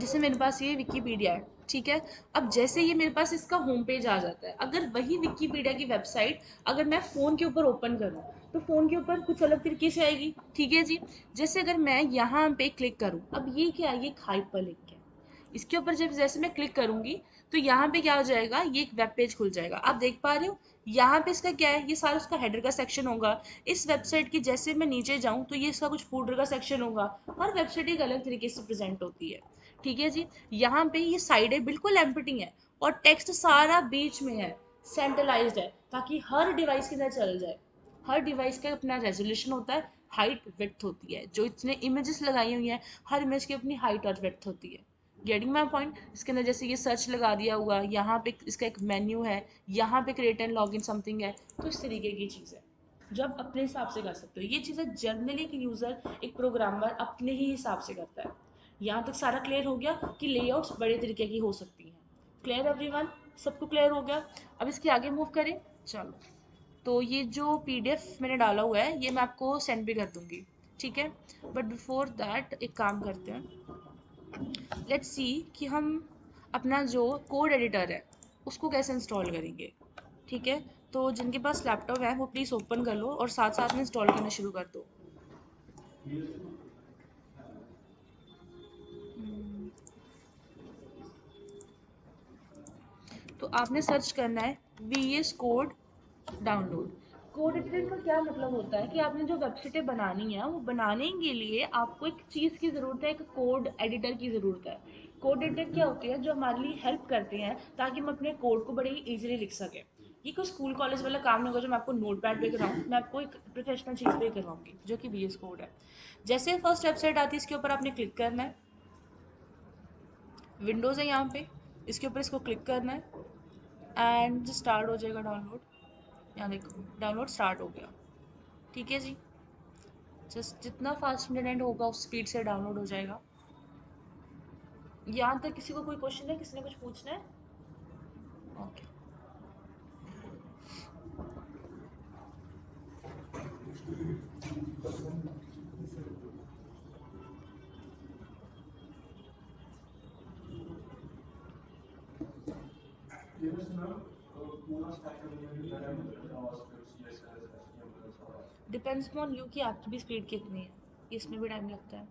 जैसे मेरे पास ये विकीपीडिया है, ठीक है? अब जैसे ये मेरे पास इसका होम पेज आ जाता है, अगर वही विकीपीडिया की वेबसाइट अगर मैं फ़ोन के ऊपर ओपन करूँ तो फ़ोन के ऊपर कुछ अलग तरीके से आएगी, ठीक है जी? जैसे अगर मैं यहाँ पे क्लिक करूँ, अब ये क्या है? ये हाइपर लिंक है। इसके ऊपर जब जैसे मैं क्लिक करूँगी तो यहाँ पे क्या हो जाएगा? ये एक वेब पेज खुल जाएगा। आप देख पा रहे हो, यहाँ पे इसका क्या है? ये सारा उसका हेडर का सेक्शन होगा। इस वेबसाइट की जैसे मैं नीचे जाऊँ तो ये इसका कुछ फूडर का सेक्शन होगा। हर वेबसाइट एक अलग तरीके से प्रेजेंट होती है। ठीक है जी? यहाँ पे ये साइडें बिल्कुल एम्पटी है और टेक्स्ट सारा बीच में है सेंट्रलाइज्ड है, ताकि हर डिवाइस के अंदर चल जाए। हर डिवाइस का अपना रेजोल्यूशन होता है हाइट विथ होती है। जो इसने इमेजेस लगाई हुई हैं, हर इमेज की अपनी हाइट और विथ होती है। गेटिंग माई पॉइंट इसके अंदर जैसे ये सर्च लगा दिया हुआ, यहाँ पे इसका एक मेन्यू है, यहाँ पे create and log in something है तो इस तरीके की चीज़ है। जब अपने हिसाब से कर सकते हो। ये चीज़ें जर्नली एक यूज़र एक प्रोग्रामर अपने ही हिसाब से करता है। यहाँ तक सारा क्लियर हो गया कि लेआउट्स बड़े तरीके की हो सकती हैं। क्लियर एवरीवन सबको क्लियर हो गया? अब इसके आगे मूव करें। चलो। तो ये जो पीडीएफ मैंने डाला हुआ है, ये मैं आपको सेंड भी कर दूँगी। ठीक है? बट बिफोर दैट एक काम करते हैं। लेट्स सी कि हम अपना जो कोड एडिटर है, उसको कैसे इंस्टॉल करेंगे। ठीक है? तो जिनके पास लैपटॉप है, वो प्लीज़ ओपन कर लो और साथ साथ में इंस्टॉल करना शुरू कर दो। तो आपने सर्च करना है V S code download code editor का क्या मतलब होता है कि आपने जो वेबसाइटें बनानी है, वो बनाने के लिए आपको एक चीज़ की ज़रूरत है, एक कोड एडिटर की ज़रूरत है. कोड एडिटर क्या होती है? जो हमारे लिए हेल्प करते हैं ताकि हम अपने कोड को बड़े ही ईजिली लिख सकें. ये कोई स्कूल कॉलेज वाला काम नहीं होगा जो मैं आपको नोट पैड पे कराऊँ. मैं आपको एक प्रोफेशनल चीज़ पे करवाऊँगी, जो कि वी कोड है. जैसे फ़र्स्ट वेबसाइट आती है, इसके ऊपर आपने क्लिक करना है. विंडोज़ है यहाँ पे. इसके ऊपर इसको क्लिक करना है. एंड स्टार्ट हो जाएगा डाउनलोड, यहाँ देखो, डाउनलोड स्टार्ट हो गया। ठीक है जी? जस्ट जितना फास्ट इंटरनेट होगा, उस स्पीड से डाउनलोड हो जाएगा। यहाँ तक किसी को कोई क्वेश्चन है? किसी ने कुछ पूछना है? ओके डिपेंड्स ऑन यू कि आपकी भी स्पीड कितनी है। इसमें भी टाइम लगता है।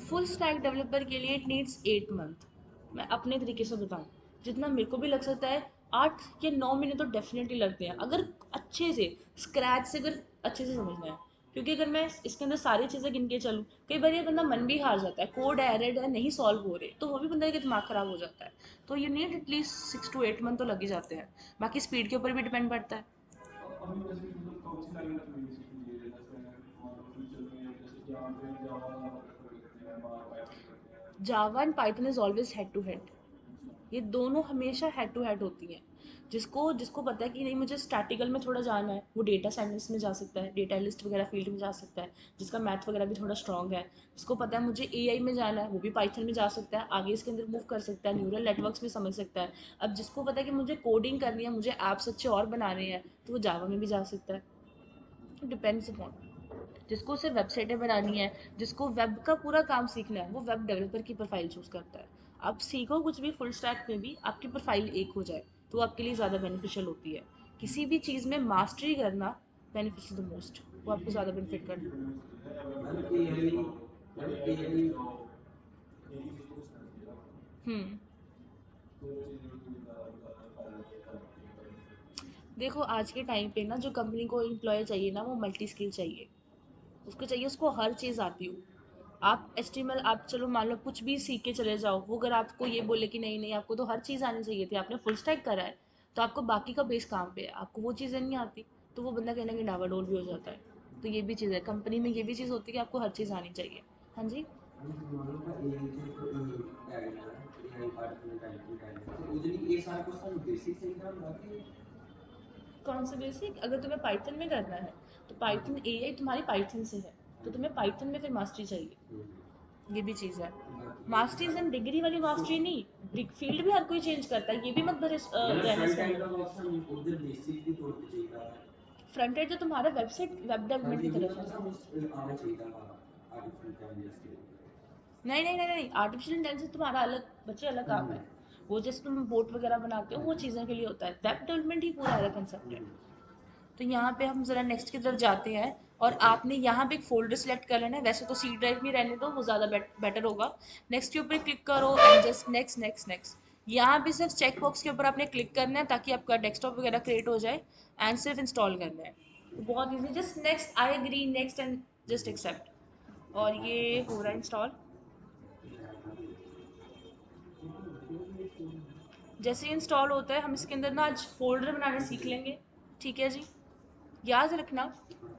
फुल स्टैक डेवलपर के लिए इट नीड्स एट मंथ मैं अपने तरीके से बताऊँ। जितना मेरे को भी लग सकता है, आठ या नौ महीने तो डेफिनेटली लगते हैं। अगर अच्छे से स्क्रैच से अगर अच्छे से समझना है। क्योंकि अगर मैं इसके अंदर सारी चीज़ें गिन के चलूँ, कई बार ये बंदा मन भी हार जाता है, कोड एरड है नहीं सॉल्व हो रहे तो वो भी बंदा का दिमाग ख़राब हो जाता है। तो you need at least six to eight month तो लग ही जाते हैं। बाकी स्पीड के ऊपर भी डिपेंड पड़ता है। Java and Python is always head to head ये दोनों हमेशा हेड टू हेड होती हैं। जिसको जिसको पता है कि नहीं, मुझे स्टैटिकल में थोड़ा जाना है, वो डेटा साइंस में जा सकता है डेटा लिस्ट वगैरह फ़ील्ड में जा सकता है, जिसका मैथ वगैरह भी थोड़ा स्ट्रॉग है। जिसको पता है मुझे एआई में जाना है, वो भी पाइथन में जा सकता है, आगे इसके अंदर मूव कर सकता है न्यूरल नेटवर्क्स में समझ सकता है। अब जिसको पता है कि मुझे कोडिंग करनी है, मुझे ऐप्स अच्छे और बनाने हैं तो वो जावा में भी जा सकता है। डिपेंड्स अपॉन जिसको सिर्फ़ वेबसाइटें बनानी है, जिसको वेब का पूरा काम सीखना है, वो वेब डेवलपर की प्रोफ़ाइल चूज़ करता है। आप सीखो कुछ भी फुल स्टैक में भी, आपकी प्रोफ़ाइल एक हो जाए। तो आपके लिए ज़्यादा बेनिफिशियल होती है। किसी भी चीज़ में मास्टरी करना बेनिफिशियल द मोस्ट वो आपको ज़्यादा बेनिफिट करना हम्म। देखो, आज के टाइम पे ना, जो कंपनी को एम्प्लॉय चाहिए ना, वो मल्टी स्किल चाहिए। उसको चाहिए, उसको हर चीज़ आती हो। आप एस आप चलो मान लो कुछ भी सीख के चले जाओ, वो अगर आपको ये बोले कि नहीं नहीं, आपको तो हर चीज़ आनी चाहिए थी, आपने फुल स्टैक करा है तो आपको बाकी का बेस काम पे है? आपको वो चीज़ें नहीं आती तो वो बंदा कहीं ना कहीं डावाडोल भी हो जाता है। तो ये भी चीज़ है कंपनी में ये भी चीज़ होती है कि आपको हर चीज़ आनी चाहिए। हाँ जी? कौन सा बेसिक अगर तुम्हें पाइथन में करना है तो पाइथन ए तुम्हारी पाइथन से है। तो तुम्हें पाइथन में फिर मास्टरी चाहिए। ये भी चीज़ है। मास्टरीज एंड डिग्री वाली मास्टरी नहीं फ़ील्ड भी हर कोई चेंज करता है ये भी मत भरे फ्रंट एंड तो तुम्हारा वेबसाइट वेब डेवलपमेंट की तरफ़ है। नहीं नहीं नहीं नहीं आर्टिफिशियल इंटेलिजेंस तुम्हारा अलग बच्चे अलग काम है। वो जैसे तुम बोट वगैरह बनाते हो वो चीज़ों के लिए होता है। वेब डेवलपमेंट ही पूरा अलग कंसेप्ट है। तो यहाँ पे हम ज़रा नेक्स्ट की तरफ़ जाते हैं। और आपने यहाँ पे एक फोल्डर सेलेक्ट कर लेना है। वैसे तो सी ड्राइव में रहने दो, वो ज़्यादा बेटर होगा। नेक्स्ट के ऊपर क्लिक करो and just next next next यहाँ पे सिर्फ़ चेक बॉक्स के ऊपर आपने क्लिक करना है ताकि आपका डेस्कटॉप वगैरह क्रिएट हो जाए एंड सिर्फ़ इंस्टॉल करना है। तो बहुत easy just next I agree next and just accept और ये हो रहा है इंस्टॉल जैसे इंस्टॉल होता है, हम इसके अंदर ना आज फोल्डर बनाना सीख लेंगे। ठीक है जी? याद रखना,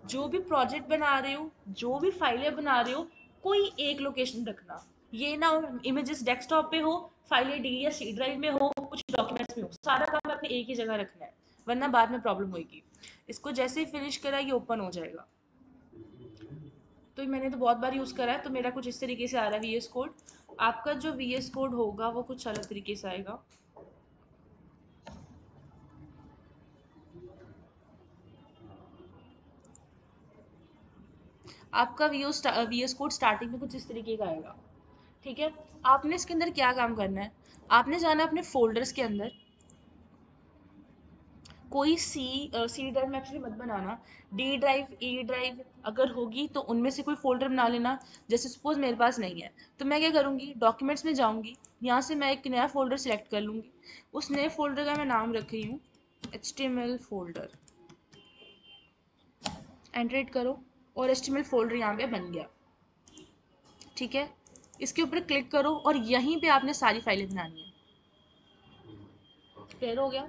जो भी प्रोजेक्ट बना रहे हो, जो भी फाइलें बना रहे हो, कोई एक लोकेशन रखना। ये ना इमेजेस डेस्कटॉप पे हो, फाइलें डी या सी ड्राइव में हो, कुछ डॉक्यूमेंट्स में हो, सारा काम अपने एक ही जगह रखना है, वरना बाद में प्रॉब्लम होगी इसको जैसे ही फिनिश करा, ये ओपन हो जाएगा। तो मैंने तो बहुत बार यूज़ करा है तो मेरा कुछ इस तरीके से आ रहा है वी एस कोड आपका जो वी एस कोड होगा, वो कुछ अलग तरीके से आएगा। आपका V V S code starting में कुछ इस तरीके का आएगा। ठीक है? आपने इसके अंदर क्या काम करना है? आपने जाना अपने फोल्डर्स के अंदर। कोई सी सी ड्राइव में एक्चुअली मत बनाना। डी ड्राइव ई ड्राइव अगर होगी तो उनमें से कोई फोल्डर बना लेना, जैसे सपोज़ मेरे पास नहीं है। तो मैं क्या करूँगी? डॉक्यूमेंट्स में जाऊँगी। यहाँ से मैं एक नया फोल्डर सेलेक्ट कर लूँगी। उस नए फोल्डर का मैं नाम रख रही हूँ एच फोल्डर एंट्रेट करो। और एच फोल्डर यहाँ पे बन गया। ठीक है? इसके ऊपर क्लिक करो और यहीं पे आपने सारी फाइलें बनानी है। क्लियर हो गया?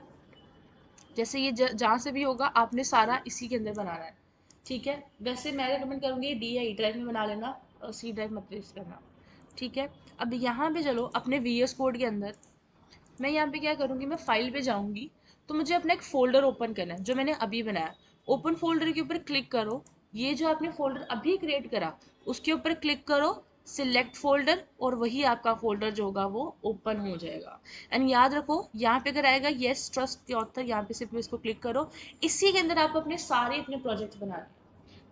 जैसे ये जहाँ से भी होगा, आपने सारा इसी के अंदर बनाना है। ठीक है? वैसे मैं रिकमेंड करूँगी डी या ई ड्राइव में बना लेना और सी ड्राइव मत यूज़ करना। ठीक है? अब यहाँ पे चलो, अपने वी एस कोड के अंदर। मैं यहाँ पे क्या करूँगी, मैं फ़ाइल पे जाऊँगी तो मुझे अपना एक फ़ोल्डर ओपन करना है, जो मैंने अभी बनाया। ओपन फोल्डर के ऊपर क्लिक करो ये जो आपने फोल्डर अभी क्रिएट करा, उसके ऊपर क्लिक करो सिलेक्ट फोल्डर और वही आपका फोल्डर जो होगा वो ओपन हो जाएगा। एंड याद रखो, यहाँ पे अगर आएगा येस ट्रस्ट के ऑथर यहाँ पे सिर्फ़ इसको क्लिक करो। इसी के अंदर आप अपने सारे अपने प्रोजेक्ट बना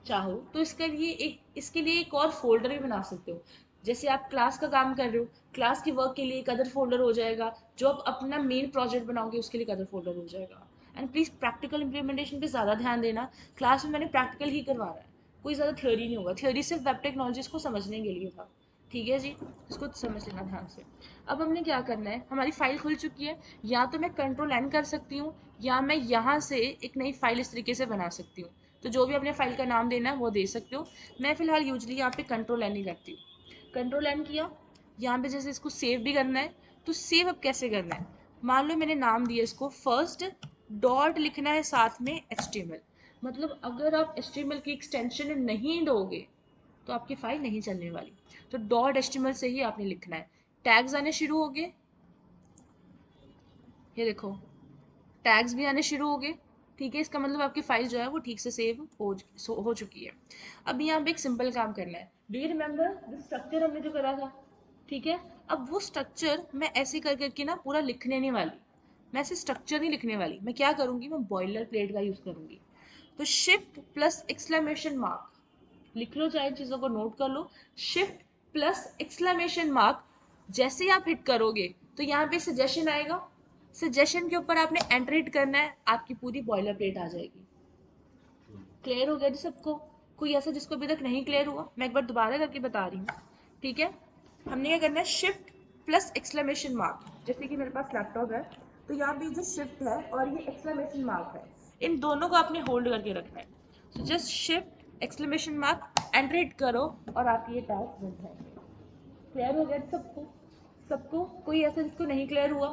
चाहो तो इसके लिए एक, इसके लिए एक और फोल्डर भी बना सकते हो। जैसे आप क्लास का काम कर रहे हो क्लास के वर्क के लिए एक अदर फोल्डर हो जाएगा। जो आप अपना मेन प्रोजेक्ट बनाओगे, उसके लिए एक अदर फोल्डर हो जाएगा। एंड प्लीज़ प्रैक्टिकल इंप्लीमेंटेशन पे ज़्यादा ध्यान देना। क्लास में मैंने प्रैक्टिकल ही करवा रहा है। कोई ज़्यादा थ्योरी नहीं होगा। थ्योरी सिर्फ़ वेब टेक्नोलॉजीज़ को समझने के लिए था। ठीक है जी? इसको समझ लेना ध्यान से। अब हमने क्या करना है? हमारी फ़ाइल खुल चुकी है। या तो मैं कंट्रोल एन कर सकती हूँ, या मैं यहाँ से एक नई फ़ाइल इस तरीके से बना सकती हूँ। तो जो भी अपने फ़ाइल का नाम देना है, वो दे सकते हो। मैं फ़िलहाल यूजली यहाँ पे कंट्रोल एन ही करती हूँ। कंट्रोल एन किया। यहाँ पे जैसे इसको सेव भी करना है। तो सेव अब कैसे करना है? मान लो मैंने नाम दिया इसको फ़र्स्ट डॉट लिखना है साथ में एच मतलब अगर आप एच की एक्सटेंशन नहीं दोगे तो आपकी फ़ाइल नहीं चलने वाली। तो डॉट एच से ही आपने लिखना है। टैग्स आने शुरू हो गए। ये देखो टैग्स भी आने शुरू हो गए। ठीक है, इसका मतलब आपकी फ़ाइल जो है वो ठीक से सेव हो हो चुकी है। अब यहाँ पे एक सिंपल काम करना है। डू यू रिमेंबर स्ट्रक्चर हमने जो करा था? ठीक है, अब वो स्ट्रक्चर मैं ऐसे कर करके ना पूरा लिखने नहीं वाली। मैं ऐसे स्ट्रक्चर नहीं लिखने वाली। मैं क्या करूँगी? मैं बॉयलर प्लेट का यूज़ करूँगी। तो शिफ्ट प्लस एक्सक्लेमेशन मार्क लिख लो, चाहे चीज़ों को नोट कर लो। शिफ्ट प्लस एक्सक्लेमेशन मार्क जैसे ही आप हिट करोगे तो यहाँ पे सजेशन आएगा। सजेशन के ऊपर आपने एंटर हिट करना है, आपकी पूरी बॉयलर प्लेट आ जाएगी। क्लियर हो गया जी सबको? कोई ऐसा जिसको अभी तक नहीं क्लियर हुआ? मैं एक बार दोबारा करके बता रही हूँ। ठीक है? हमने क्या करना है? शिफ्ट प्लस एक्सक्लेमेशन मार्क जैसे कि मेरे पास लैपटॉप है तो यहाँ पे जो शिफ्ट है और ये एक्सक्लेमेशन मार्क है। इन दोनों को आपने होल्ड करके रखना है। So just shift exclamation mark enter करो और आपके ये टैग बन जाएँगे। क्लियर हो गया सबको? सबको? कोई ऐसा जिसको नहीं क्लियर हुआ?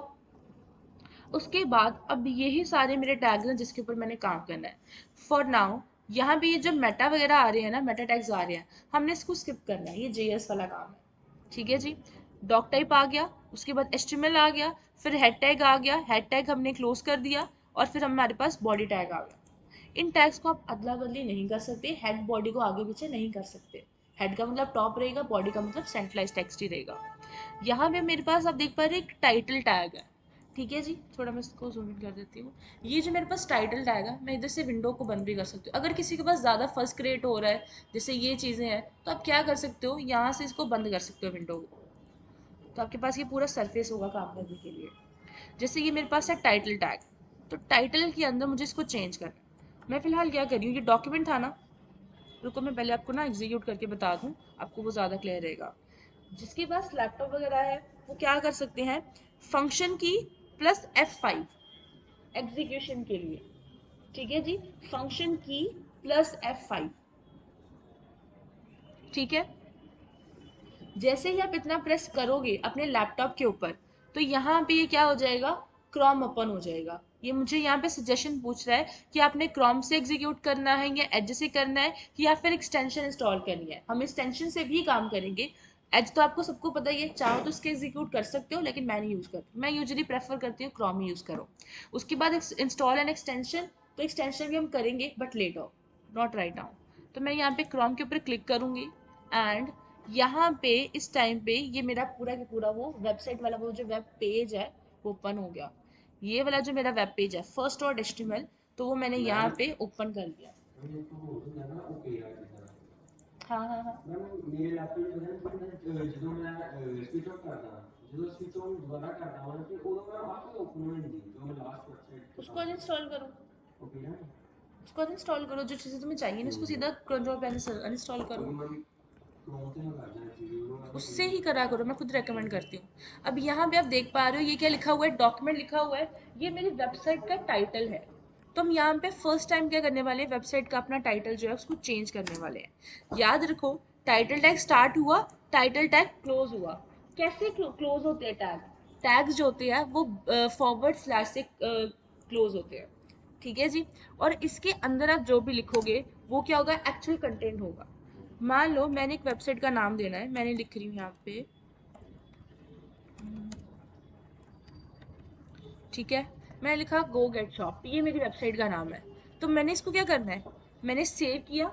उसके बाद अब यही सारे मेरे टैग्स हैं जिसके ऊपर मैंने काम करना है। फॉर नाउ यहाँ पे ये जो मेटा वगैरह आ रहे हैं ना मेटा टैग्स आ रहे हैं, हमने इसको स्किप करना है। ये जे वाला काम है। ठीक है जी? डॉक टाइप आ गया, उसके बाद एच आ गया फिर हेड टैग आ गया हेड टैग हमने क्लोज कर दिया और फिर हमारे पास बॉडी टैग आ गया। इन टैग्स को आप अदला बदली नहीं कर सकते हेड बॉडी को आगे पीछे नहीं कर सकते। हेड का मतलब टॉप रहेगा बॉडी का मतलब सेंट्रलाइज टेक्स्ट ही रहेगा। यहाँ पे मेरे पास आप देख पा रहे एक टाइटल टैग है। ठीक है जी? थोड़ा मैं इसको जूम इन कर देती हूँ। ये जो मेरे पास टाइटल टैग है, मैं इधर से विंडो को बंद भी कर सकती हूँ। अगर किसी के पास ज़्यादा फ़र्स्ट क्रिएट हो रहा है, जैसे ये चीज़ें हैं तो आप क्या कर सकते हो? यहाँ से इसको बंद कर सकते हो विंडो को। तो आपके पास ये पूरा सरफेस होगा काम करने के लिए। जैसे ये मेरे पास है टाइटल टैग तो टाइटल के अंदर मुझे इसको चेंज करना मैं फ़िलहाल क्या कर रही हूँ, ये डॉक्यूमेंट था ना? रुको, मैं पहले आपको ना एग्जीक्यूट करके बता दूँ, आपको वो ज़्यादा क्लियर रहेगा। जिसके पास लैपटॉप वगैरह है, वो क्या कर सकते हैं? फ़ंक्शन की प्लस एफ़ फाइव एग्जीक्यूशन के लिए। ठीक है जी? फ़ंक्शन की प्लस एफ़ फाइव ठीक है? जैसे ही आप इतना प्रेस करोगे अपने लैपटॉप के ऊपर तो यहाँ पे ये क्या हो जाएगा? क्रॉम ओपन हो जाएगा। ये मुझे यहाँ पे सजेशन पूछ रहा है कि आपने क्रॉम से एग्जीक्यूट करना है या एज से करना है या फिर एक्सटेंशन इंस्टॉल करनी है। हम एक्सटेंशन से भी काम करेंगे। एज तो आपको सबको पता ही है, चाहो तो इसके एग्जीक्यूट कर सकते हो, लेकिन मैं नहीं यूज़ करती। मैं यूजली प्रेफर करती हूँ क्रॉम ही यूज़ करो। उसके बाद इंस्टॉल एंड एक्सटेंशन तो एक्सटेंशन भी हम करेंगे but let of not right now तो मैं यहाँ पे क्रॉम के ऊपर क्लिक करूँगी एंड यहाँ पे इस टाइम पे ये मेरा पूरा के पूरा वो वेबसाइट वाला वो जो वेब पेज है वो ओपन हो गया। ये वाला जो मेरा वेब पेज है फ़र्स्ट और डेस्टिमल तो वो मैंने यहाँ पे ओपन कर लिया हाँ हाँ हाँ उसको अनइंस्टॉल करो। उसको अनइंस्टॉल करो जो चीज़ें तुम्हें चाहिए ना उसको सीधा कंट्रोल पैन अनइंस्टॉल करो। उससे ही करा करो, मैं खुद रेकमेंड करती हूँ। अब यहाँ पे आप देख पा रहे हो, ये क्या लिखा हुआ है? डॉक्यूमेंट लिखा हुआ है। ये मेरी वेबसाइट का टाइटल है। तो हम यहाँ पे फ़र्स्ट टाइम क्या करने वाले हैं? वेबसाइट का अपना टाइटल जो है, उसको चेंज करने वाले हैं। याद रखो टाइटल टैग स्टार्ट हुआ टाइटल टैग क्लोज हुआ। कैसे क्लोज होते हैं टैग टैग्स जो होते हैं, वो फॉरवर्ड स्लैश से क्लोज होते हैं। ठीक है जी? और इसके अंदर आप जो भी लिखोगे, वो क्या होगा? एक्चुअल कंटेंट होगा। मान लो, मैंने एक वेबसाइट का नाम देना है, मैंने लिख रही हूँ यहाँ पे। ठीक है? मैंने लिखा गो गेट शॉप ये मेरी वेबसाइट का नाम है। तो मैंने इसको क्या करना है? मैंने सेव किया,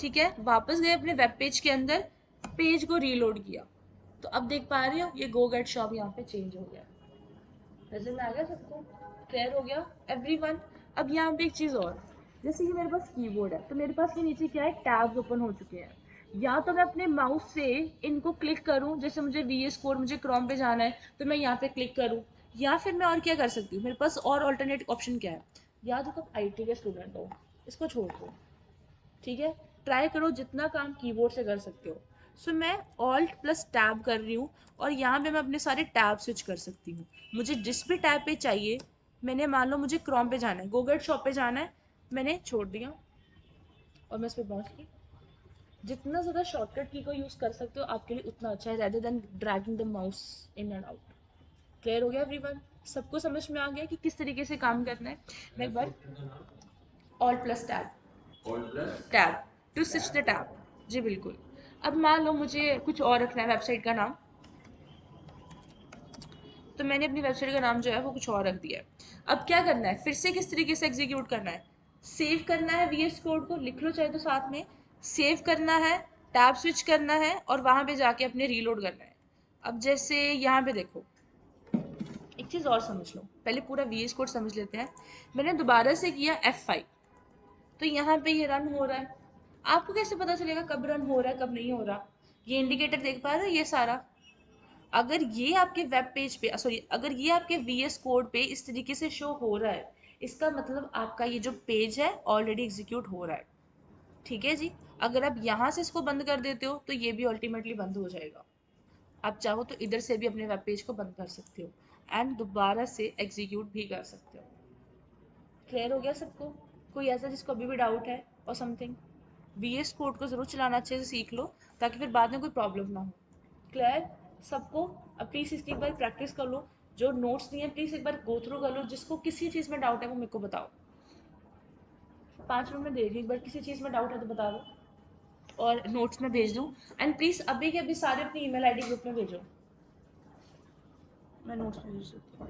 ठीक है? वापस गए अपने वेब पेज के अंदर पेज को रीलोड किया। तो अब देख पा रहे हो, ये गो गेट शॉप यहाँ पे चेंज हो गया। नज़र में आ गया सबको? क्लियर हो गया? एवरीवन अब यहाँ पे एक चीज़ और। जैसे ये मेरे पास कीबोर्ड है तो मेरे पास ये नीचे क्या है? टैब्स ओपन हो चुके हैं। या तो मैं अपने माउस से इनको क्लिक करूँ, जैसे मुझे वी एस कोड मुझे क्रोम पे जाना है तो मैं यहाँ पे क्लिक करूँ। या फिर मैं और क्या कर सकती हूँ? मेरे पास और ऑल्टरनेट ऑप्शन क्या है? या तो आप आई के स्टूडेंट हो, इसको छोड़ दो। ठीक है? ट्राई करो जितना काम कीबोर्ड से कर सकते हो। सो मैं ऑल्ट प्लस टैब कर रही हूँ और यहाँ पे मैं अपने सारे टैब स्विच कर सकती हूँ। मुझे जिस भी टैब पे चाहिए, मैंने मान लो मुझे क्रोम पे जाना है गूगल शॉप पे जाना है मैंने छोड़ दिया और मैं उस पर पहुँच गई जितना ज़्यादा शॉर्टकट की को यूज़ कर सकते हो आपके लिए उतना अच्छा है rather than dragging the mouse in and out clear हो गया एवरीवन सबको समझ में आ गया कि किस तरीके से काम करना है? मैं एक बार alt plus tab tab to switch the tab जी बिल्कुल। अब मान लो मुझे कुछ और रखना है वेबसाइट का नाम। तो मैंने अपनी वेबसाइट का नाम जो है वो कुछ और रख दिया है। अब क्या करना है? फिर से किस तरीके से एग्जीक्यूट करना है? सेव करना है वी एस कोड को, लिख लो चाहे तो साथ में। सेव करना है, टैब स्विच करना है और वहाँ पे जाके अपने रीलोड करना है। अब जैसे यहाँ पे देखो। एक चीज़ और समझ लो। पहले पूरा वी एस कोड समझ लेते हैं। मैंने दोबारा से किया एफ़ फाइव तो यहाँ पे ये रन हो रहा है। आपको कैसे पता चलेगा कब रन हो रहा है, कब नहीं हो रहा? ये इंडिकेटर देख पा रहे हो? ये सारा। अगर ये आपके वेब पेज पे सॉरी अगर ये आपके वी एस कोड पे इस तरीके से शो हो रहा है इसका मतलब आपका ये जो पेज है ऑलरेडी एग्जीक्यूट हो रहा है। ठीक है जी? अगर आप यहाँ से इसको बंद कर देते हो तो ये भी अल्टीमेटली बंद हो जाएगा। आप चाहो तो इधर से भी अपने वेब पेज को बंद कर सकते हो एंड दोबारा से एग्जीक्यूट भी कर सकते हो। क्लियर हो गया सबको? कोई ऐसा जिसको अभी भी डाउट है और समथिंग वी एस कोड को ज़रूर चलाना अच्छे से सीख लो, ताकि फिर बाद में कोई प्रॉब्लम ना हो। क्लियर सबको अब प्लीज़ इसकी एक बार प्रैक्टिस कर लो। जो नोट्स दिए प्लीज़ एक बार गो थ्रू कर लो, जिसको किसी चीज़ में डाउट है, वो मेरे को बताओ। पाँच मिनट में दे रही एक बार किसी चीज़ में डाउट है तो बता दो। और नोट्स में भेज दूँ। एंड प्लीज़ अभी के अभी सारे अपनी ईमेल आईडी ग्रुप में भेजो। मैं नोट्स में भेज देती हूँ।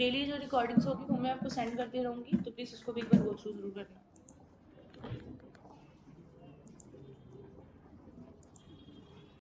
डेली जो रिकॉर्डिंग्स होगी, वो मैं आपको सेंड करती रहूँगी तो प्लीज़ उसको भी एक बार गो थ्रू ज़रूर करना।